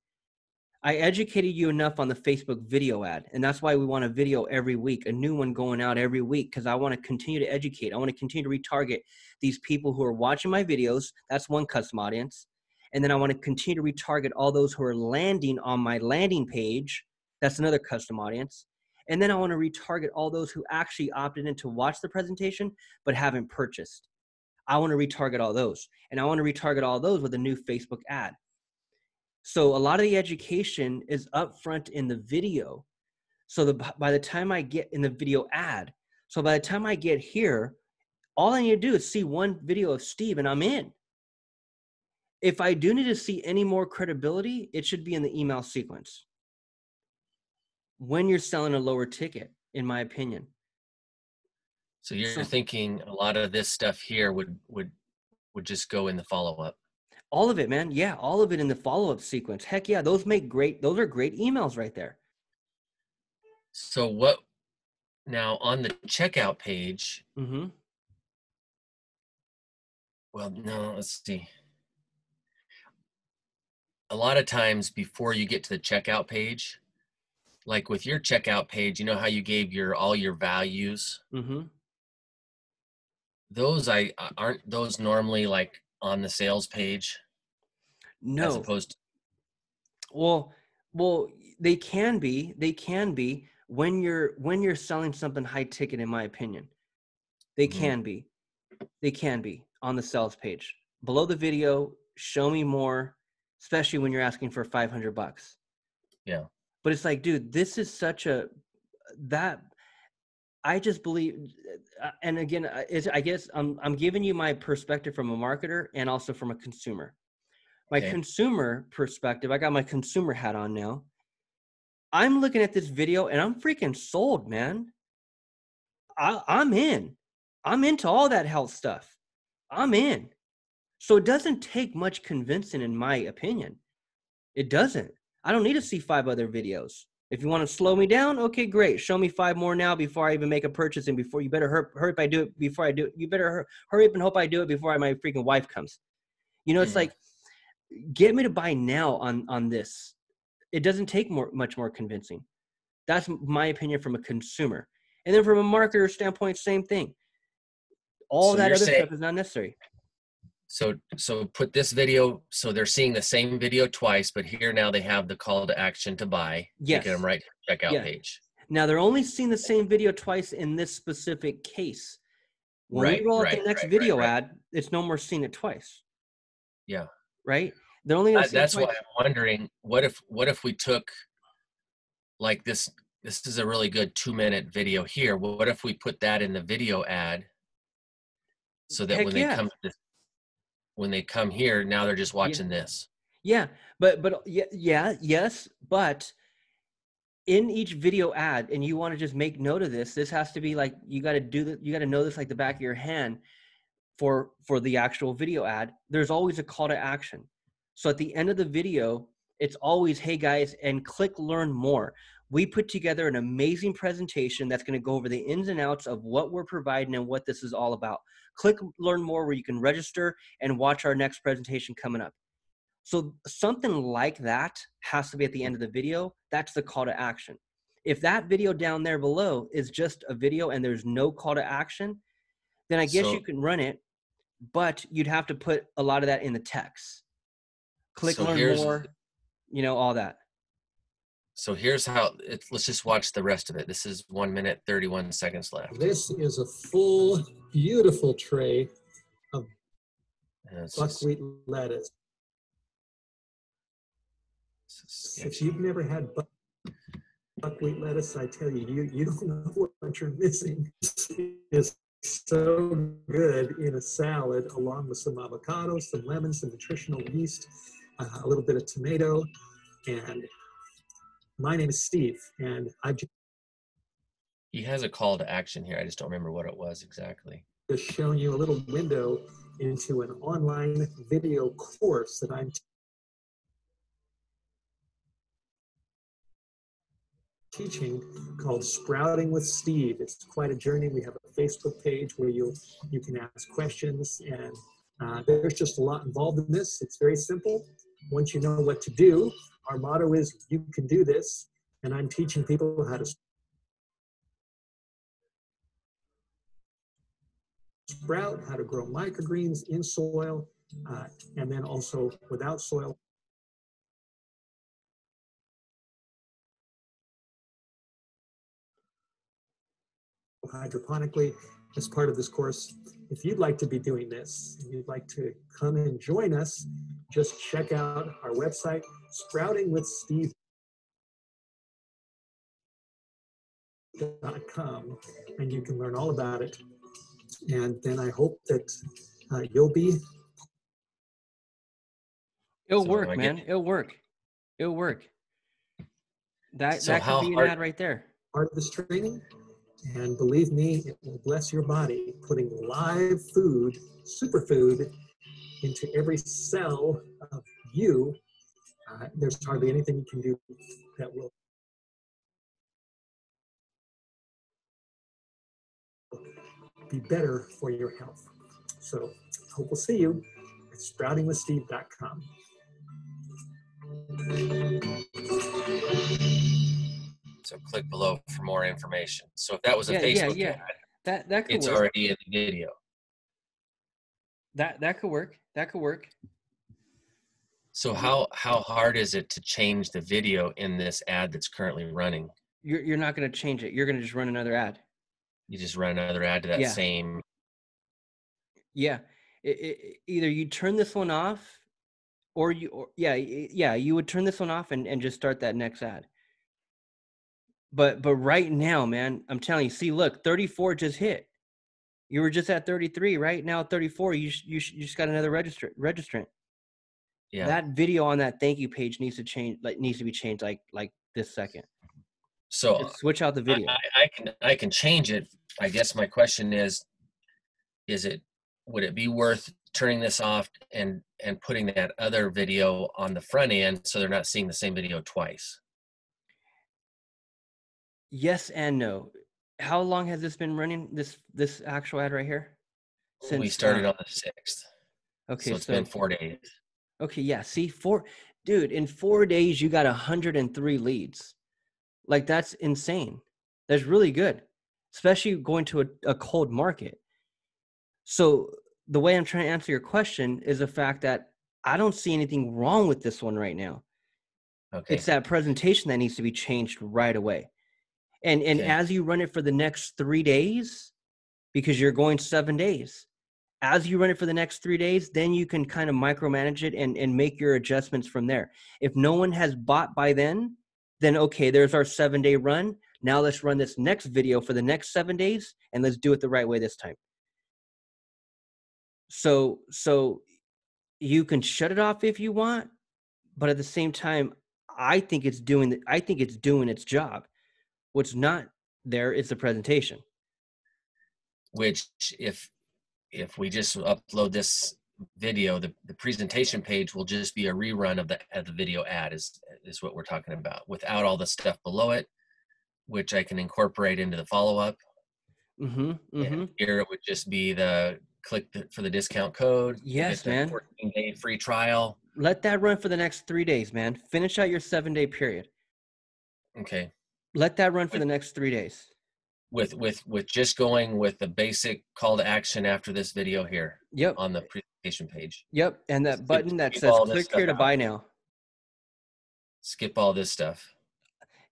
I educated you enough on the Facebook video ad, and that's why we want a video every week, a new one going out every week, because I want to continue to educate. I want to continue to retarget these people who are watching my videos. That's one custom audience. And then I want to continue to retarget all those who are landing on my landing page. That's another custom audience. And then I want to retarget all those who actually opted in to watch the presentation but haven't purchased. I want to retarget all those. And I want to retarget all those with a new Facebook ad. So a lot of the education is up front in the video. So the, by the time I get in the video ad, so by the time I get here, all I need to do is see one video of Steve and I'm in. If I do need to see any more credibility, it should be in the email sequence. When you're selling a lower ticket, in my opinion. So you're So- thinking a lot of this stuff here would, would, would just go in the follow-up. All of it, man. Yeah, all of it in the follow-up sequence. Heck yeah, those make great those are great emails right there. So what, now on the checkout page, Mm-hmm. well, no, let's see. A lot of times before you get to the checkout page, like with your checkout page, you know how you gave your all your values. Mm-hmm. Those I uh, aren't those normally like on the sales page No. as opposed. To, Well, well, they can be. They can be when you're when you're selling something high ticket. In my opinion, they Mhm. can be. They can be on the sales page below the video. Show me more, especially when you're asking for five hundred bucks. Yeah. But it's like, dude, this is such a that. I just believe, uh, and again, uh, I guess I'm I'm giving you my perspective from a marketer and also from a consumer my Okay. consumer perspective, I got my consumer hat on now. I'm looking at this video and I'm freaking sold, man. I, I'm in. I'm into all that health stuff. I'm in. So it doesn't take much convincing, in my opinion. It doesn't. I don't need to see five other videos. If you want to slow me down, okay, great. Show me five more now before I even make a purchase, and before you better hurry, hurry up, I do it before I do it. You better hurry up and hope I do it before my freaking wife comes. You know, it's Mhm. like get me to buy now on on this it doesn't take more much more convincing that's my opinion from a consumer and then from a marketer standpoint same thing all So that other saying- stuff is not necessary so so put this video so they're seeing the same video twice, but here now they have the call to action to buy. Yes. get them right to the checkout Yeah. page. now they're only seeing the same video twice in this specific case when Right, we roll out the next right, right, video right. ad it's no more seeing it twice Yeah. right they're only that's why. I'm wondering what if what if we took like this this is a really good two minute video here. What if we put that in the video ad so that Heck when they yeah. come to this, when they come here, now they're just watching this. Yeah, but but yeah, yeah, yes, but in each video ad, and you want to just make note of this. This has to be like you got to do that. You got to know this like the back of your hand for for the actual video ad. There's always a call to action. So at the end of the video, it's always, "Hey guys," and click learn more. We put together an amazing presentation that's going to go over the ins and outs of what we're providing and what this is all about. Click learn more where you can register and watch our next presentation coming up. So something like that has to be at the end of the video. That's the call to action. If that video down there below is just a video and there's no call to action, then I guess So- you can run it, but you'd have to put a lot of that in the text. Click So learn more, you know, all that. So here's how it, let's just watch the rest of it. This is one minute, 31 seconds left. This is a full, beautiful tray of buckwheat lettuce. If you've never had buck- buckwheat lettuce, I tell you, you, you don't know what you're missing. It's so good in a salad, along with some avocados, some lemons, some nutritional yeast, uh, a little bit of tomato. And my name is Steve, and I've He has a call to action here. I just don't remember what it was exactly. just showing you a little window into an online video course that I'm teaching called Sprouting with Steve. It's quite a journey. We have a Facebook page where you you can ask questions, and uh, there's just a lot involved in this. It's very simple. Once you know what to do, our motto is "You can do this," and I'm teaching people how to sprout, how to grow microgreens in soil, uh, and then also without soil. hydroponically as part of this course. If you'd like to be doing this, and you'd like to come and join us, just check out our website, sproutingwithsteve.com, and you can learn all about it. And then I hope that uh, you'll be It'll So work, I get- man. It'll work. It'll work. That So that how could be hard- an ad right there. part of this training. And believe me, it will bless your body, putting live food, superfood, into every cell of you. Uh, there's hardly anything you can do that will be better for your health. So, hope we'll see you at sproutingwithsteve.com. So click below for more information. So if that was a Yeah, yeah, Facebook yeah. ad, That that could it's work. already in the video. That that could work. That could work. So how how hard is it to change the video in this ad that's currently running? You're you're not going to change it. You're going to just run another ad. You just run another ad to that Yeah. same. Yeah. It, it, either you turn this one off, or you or, yeah yeah you would turn this one off and, and just start that next ad. But but right now, man, I'm telling you. See, look, 34 just hit. You were just at 33. Right now, 34. You sh- you, sh- you just got another register registrant. Yeah. That video on that thank you page needs to change. Like needs to be changed. Like like this second. so Just switch out the video. I, I can I can change it. I guess my question is, is it would it be worth turning this off and and putting that other video on the front end so they're not seeing the same video twice? Yes and no. How long has this been running? This this actual ad right here? Since we started uh, on the sixth, Okay, so it's so been four days. okay, yeah. See, four, dude. In four days, you got hundred and three leads. Like that's insane. That's really good, especially going to a, a cold market. So the way I'm trying to answer your question is the fact that I don't see anything wrong with this one right now. Okay. It's that presentation that needs to be changed right away. And and Okay. as you run it for the next 3 days because you're going 7 days. As you run it for the next 3 days, then you can kind of micromanage it and and make your adjustments from there. If no one has bought by then, then okay, there's our 7-day run. Now let's run this next video for the next 7 days and let's do it the right way this time. So so you can shut it off if you want, but at the same time I think it's doing the, I think it's doing its job. What's not there is the presentation. Which if if we just upload this video, the, the presentation page will just be a rerun of the of the video ad is is what we're talking about without all the stuff below it, which I can incorporate into the follow up. Mhm. Mhm. Here it would just be the click the, for the discount code. Yes, man. 14 day free trial. Let that run for the next 3 days, man. Finish out your 7-day period. Okay. Let that run for the next 3 days. With with with just going with the basic call to action after this video here Yep. on the presentation page. Yep, and that Skip- button that says click here to stuff buy now. Skip all this stuff.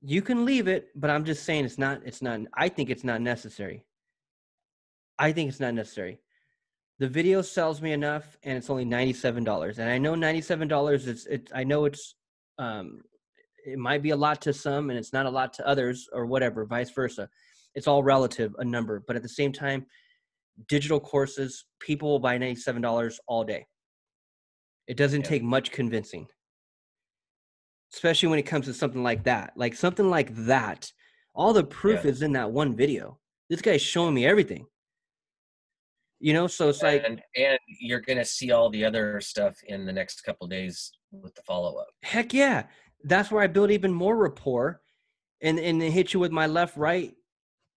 You can leave it, but I'm just saying it's not it's not I think it's not necessary. I think it's not necessary. The video sells me enough and it's only $97. And I know $97 is it's I know it's um it might be a lot to some and it's not a lot to others or whatever, vice versa. It's all relative, a number, but at the same time digital courses, people will buy $97 all day. It doesn't Yeah. take much convincing especially when it comes to something like that. Like something like that, all the proof Yeah. is in that one video. This guy's showing me everything. You know, so it's like and and you're gonna see all the other stuff in the next couple days with the follow up. heck yeah. That's where I build even more rapport and and then hit you with my left right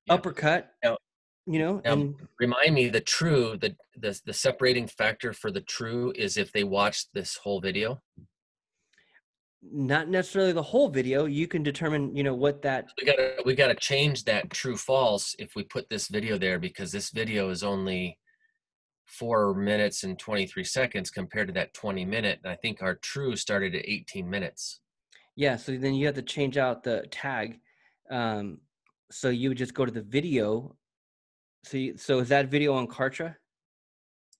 Yeah. uppercut. Now- you know, Now, and remind me the true the, the the separating factor for the true is if they watch this whole video. not necessarily the whole video. You can determine, you know, what that We gotta we gotta change that true false if we put this video there because this video is only four minutes and 23 seconds compared to that 20 minute. And I think our true started at 18 minutes. Yeah, so then you have to change out the tag. Um, so you would just go to the video. So you, so is that video on Kartra?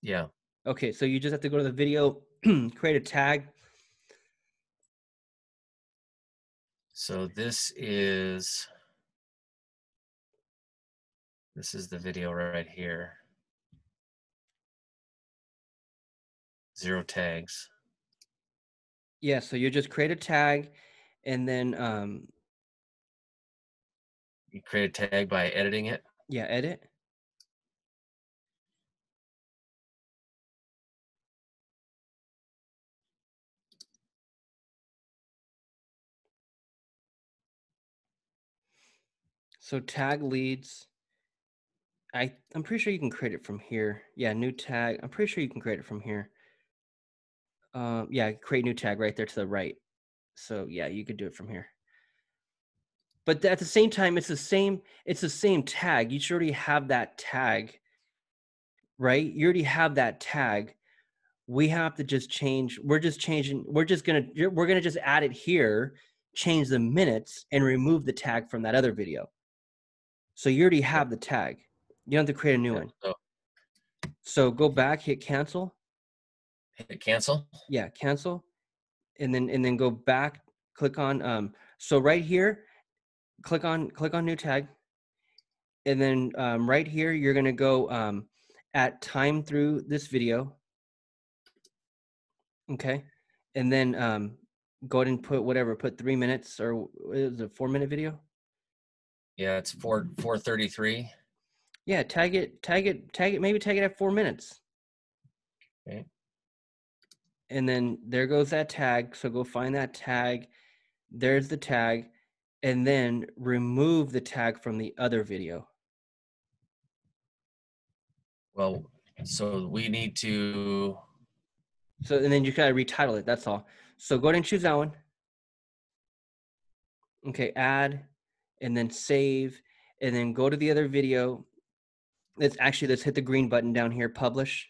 Yeah. Okay, so you just have to go to the video, create a tag. So this is this is the video right here. Zero tags. Yeah, so you just create a tag, and then um, You create a tag by editing it. yeah, edit. So tag leads. I I'm pretty sure you can create it from here. Yeah, new tag. I'm pretty sure you can create it from here. Um, yeah, create new tag right there to the right. So yeah, you could do it from here. but at the same time it's the same it's the same tag. You should already have that tag right? You already have that tag. We have to just change we're just changing we're just gonna we're gonna just add it here change the minutes and remove the tag from that other video. So you already have the tag. You don't have to create a new one. So so go back hit cancel. Hit cancel. yeah cancel and then and then go back click on um so right here click on click on new tag and then um, right here you're going to go um, at time through this video okay and then um, go ahead and put whatever put three minutes or is it a four minute video Yeah, it's four four thirty three. yeah tag it tag it tag it maybe tag it at four minutes Okay. And then there goes that tag so go find that tag there's the tag and then remove the tag from the other video. Well, so we need to. so and then you gotta retitle it that's all. So go ahead and choose that one. Okay add and then save and then go to the other video. Let's actually let's hit the green button down here publish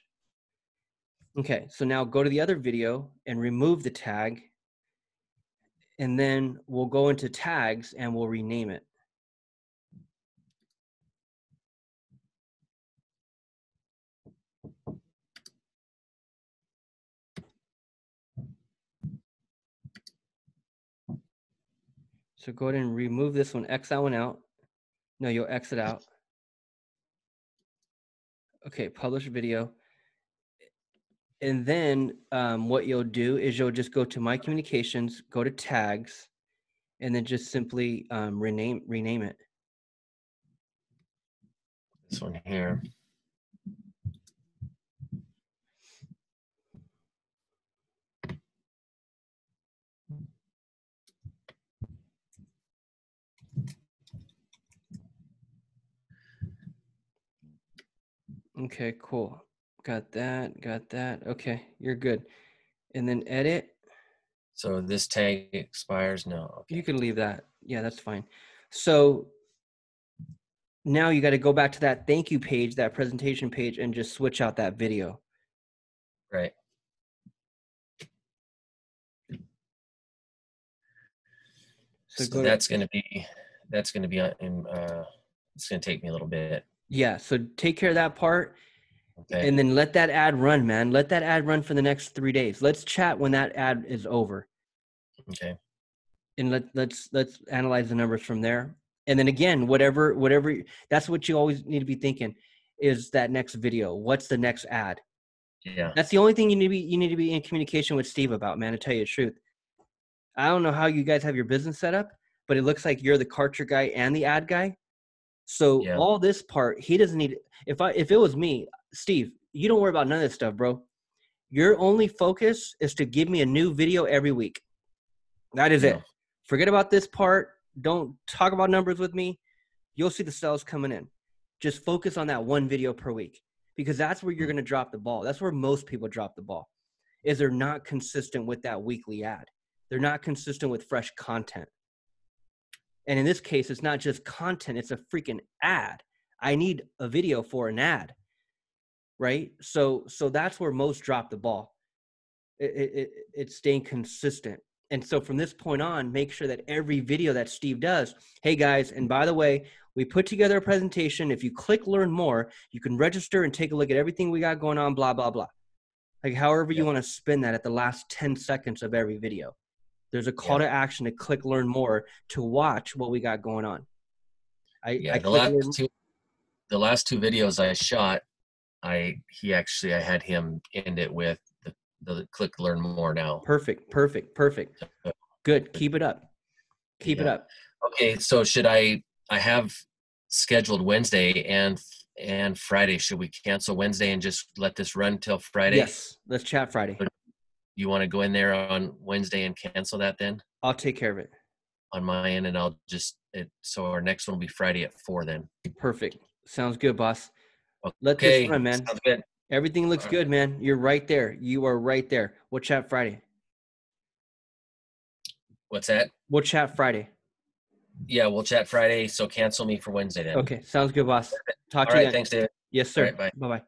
okay so now go to the other video and remove the tag and then we'll go into tags and we'll rename it So go ahead and remove this one, X that one out. No, you'll exit out. Okay, publish video. And then um, what you'll do is you'll just go to my communications, go to tags, and then just simply um, rename rename it. This one here. Okay, cool. Got that, got that. Okay, you're good. And then edit. So this tag expires. now. Okay. You can leave that. Yeah, that's fine. So now you got to go back to that thank you page, that presentation page, and just switch out that video. Right. So, So, go that's going to be that's going to be on. Uh, it's going to take me a little bit. yeah. So take care of that part, Okay. and then let that ad run, man. Let that ad run for the next three days. Let's chat when that ad is over, okay. and let let's let's analyze the numbers from there. And then again, whatever whatever that's what you always need to be thinking is that next video. What's the next ad? Yeah. That's the only thing you need to be you need to be in communication with Steve about, man, to tell you the truth. I don't know how you guys have your business set up, but it looks like you're the Kartra guy and the ad guy. So Yeah. all this part, he doesn't need if I if it was me, Steve, you don't worry about none of this stuff, bro. Your only focus is to give me a new video every week. That is it. Forget about this part. Don't talk about numbers with me. You'll see the sales coming in. Just focus on that one video per week because that's where you're going to drop the ball. That's where most people drop the ball. Is they're not consistent with that weekly ad. They're not consistent with fresh content. And in this case, it's not just content, it's a freaking ad. I need a video for an ad. Right? So so that's where most drop the ball. It, it, it, it's staying consistent. And so from this point on, make sure that every video that Steve does, hey guys, and by the way, we put together a presentation. If you click learn more, you can register and take a look at everything we got going on, blah, blah, blah. Like however you want to spin that at the last 10 seconds of every video. There's a call to action to click learn more to watch what we got going on. I, Yeah. I the last learn- two, the last two videos I shot, I he actually I had him end it with the, the click learn more now. perfect, perfect, perfect. Good. Keep it up. Keep it up. Okay, so should I? I have scheduled Wednesday and and Friday. Should we cancel Wednesday and just let this run till Friday? Yes. Let's chat Friday. You want to go in there on Wednesday and cancel that then I'll take care of it. on my end, and I'll just it. So our next one will be Friday at four then. Perfect. Sounds good, boss. Let Okay, this run, man. sounds good. Everything looks good, man. You're right there. You are right there. We'll chat Friday. What's that? We'll chat Friday. yeah, we'll chat Friday. So cancel me for Wednesday then. Okay, sounds good, boss. Talk All to you right. then. Thanks, David. Yes, sir. right. Bye bye.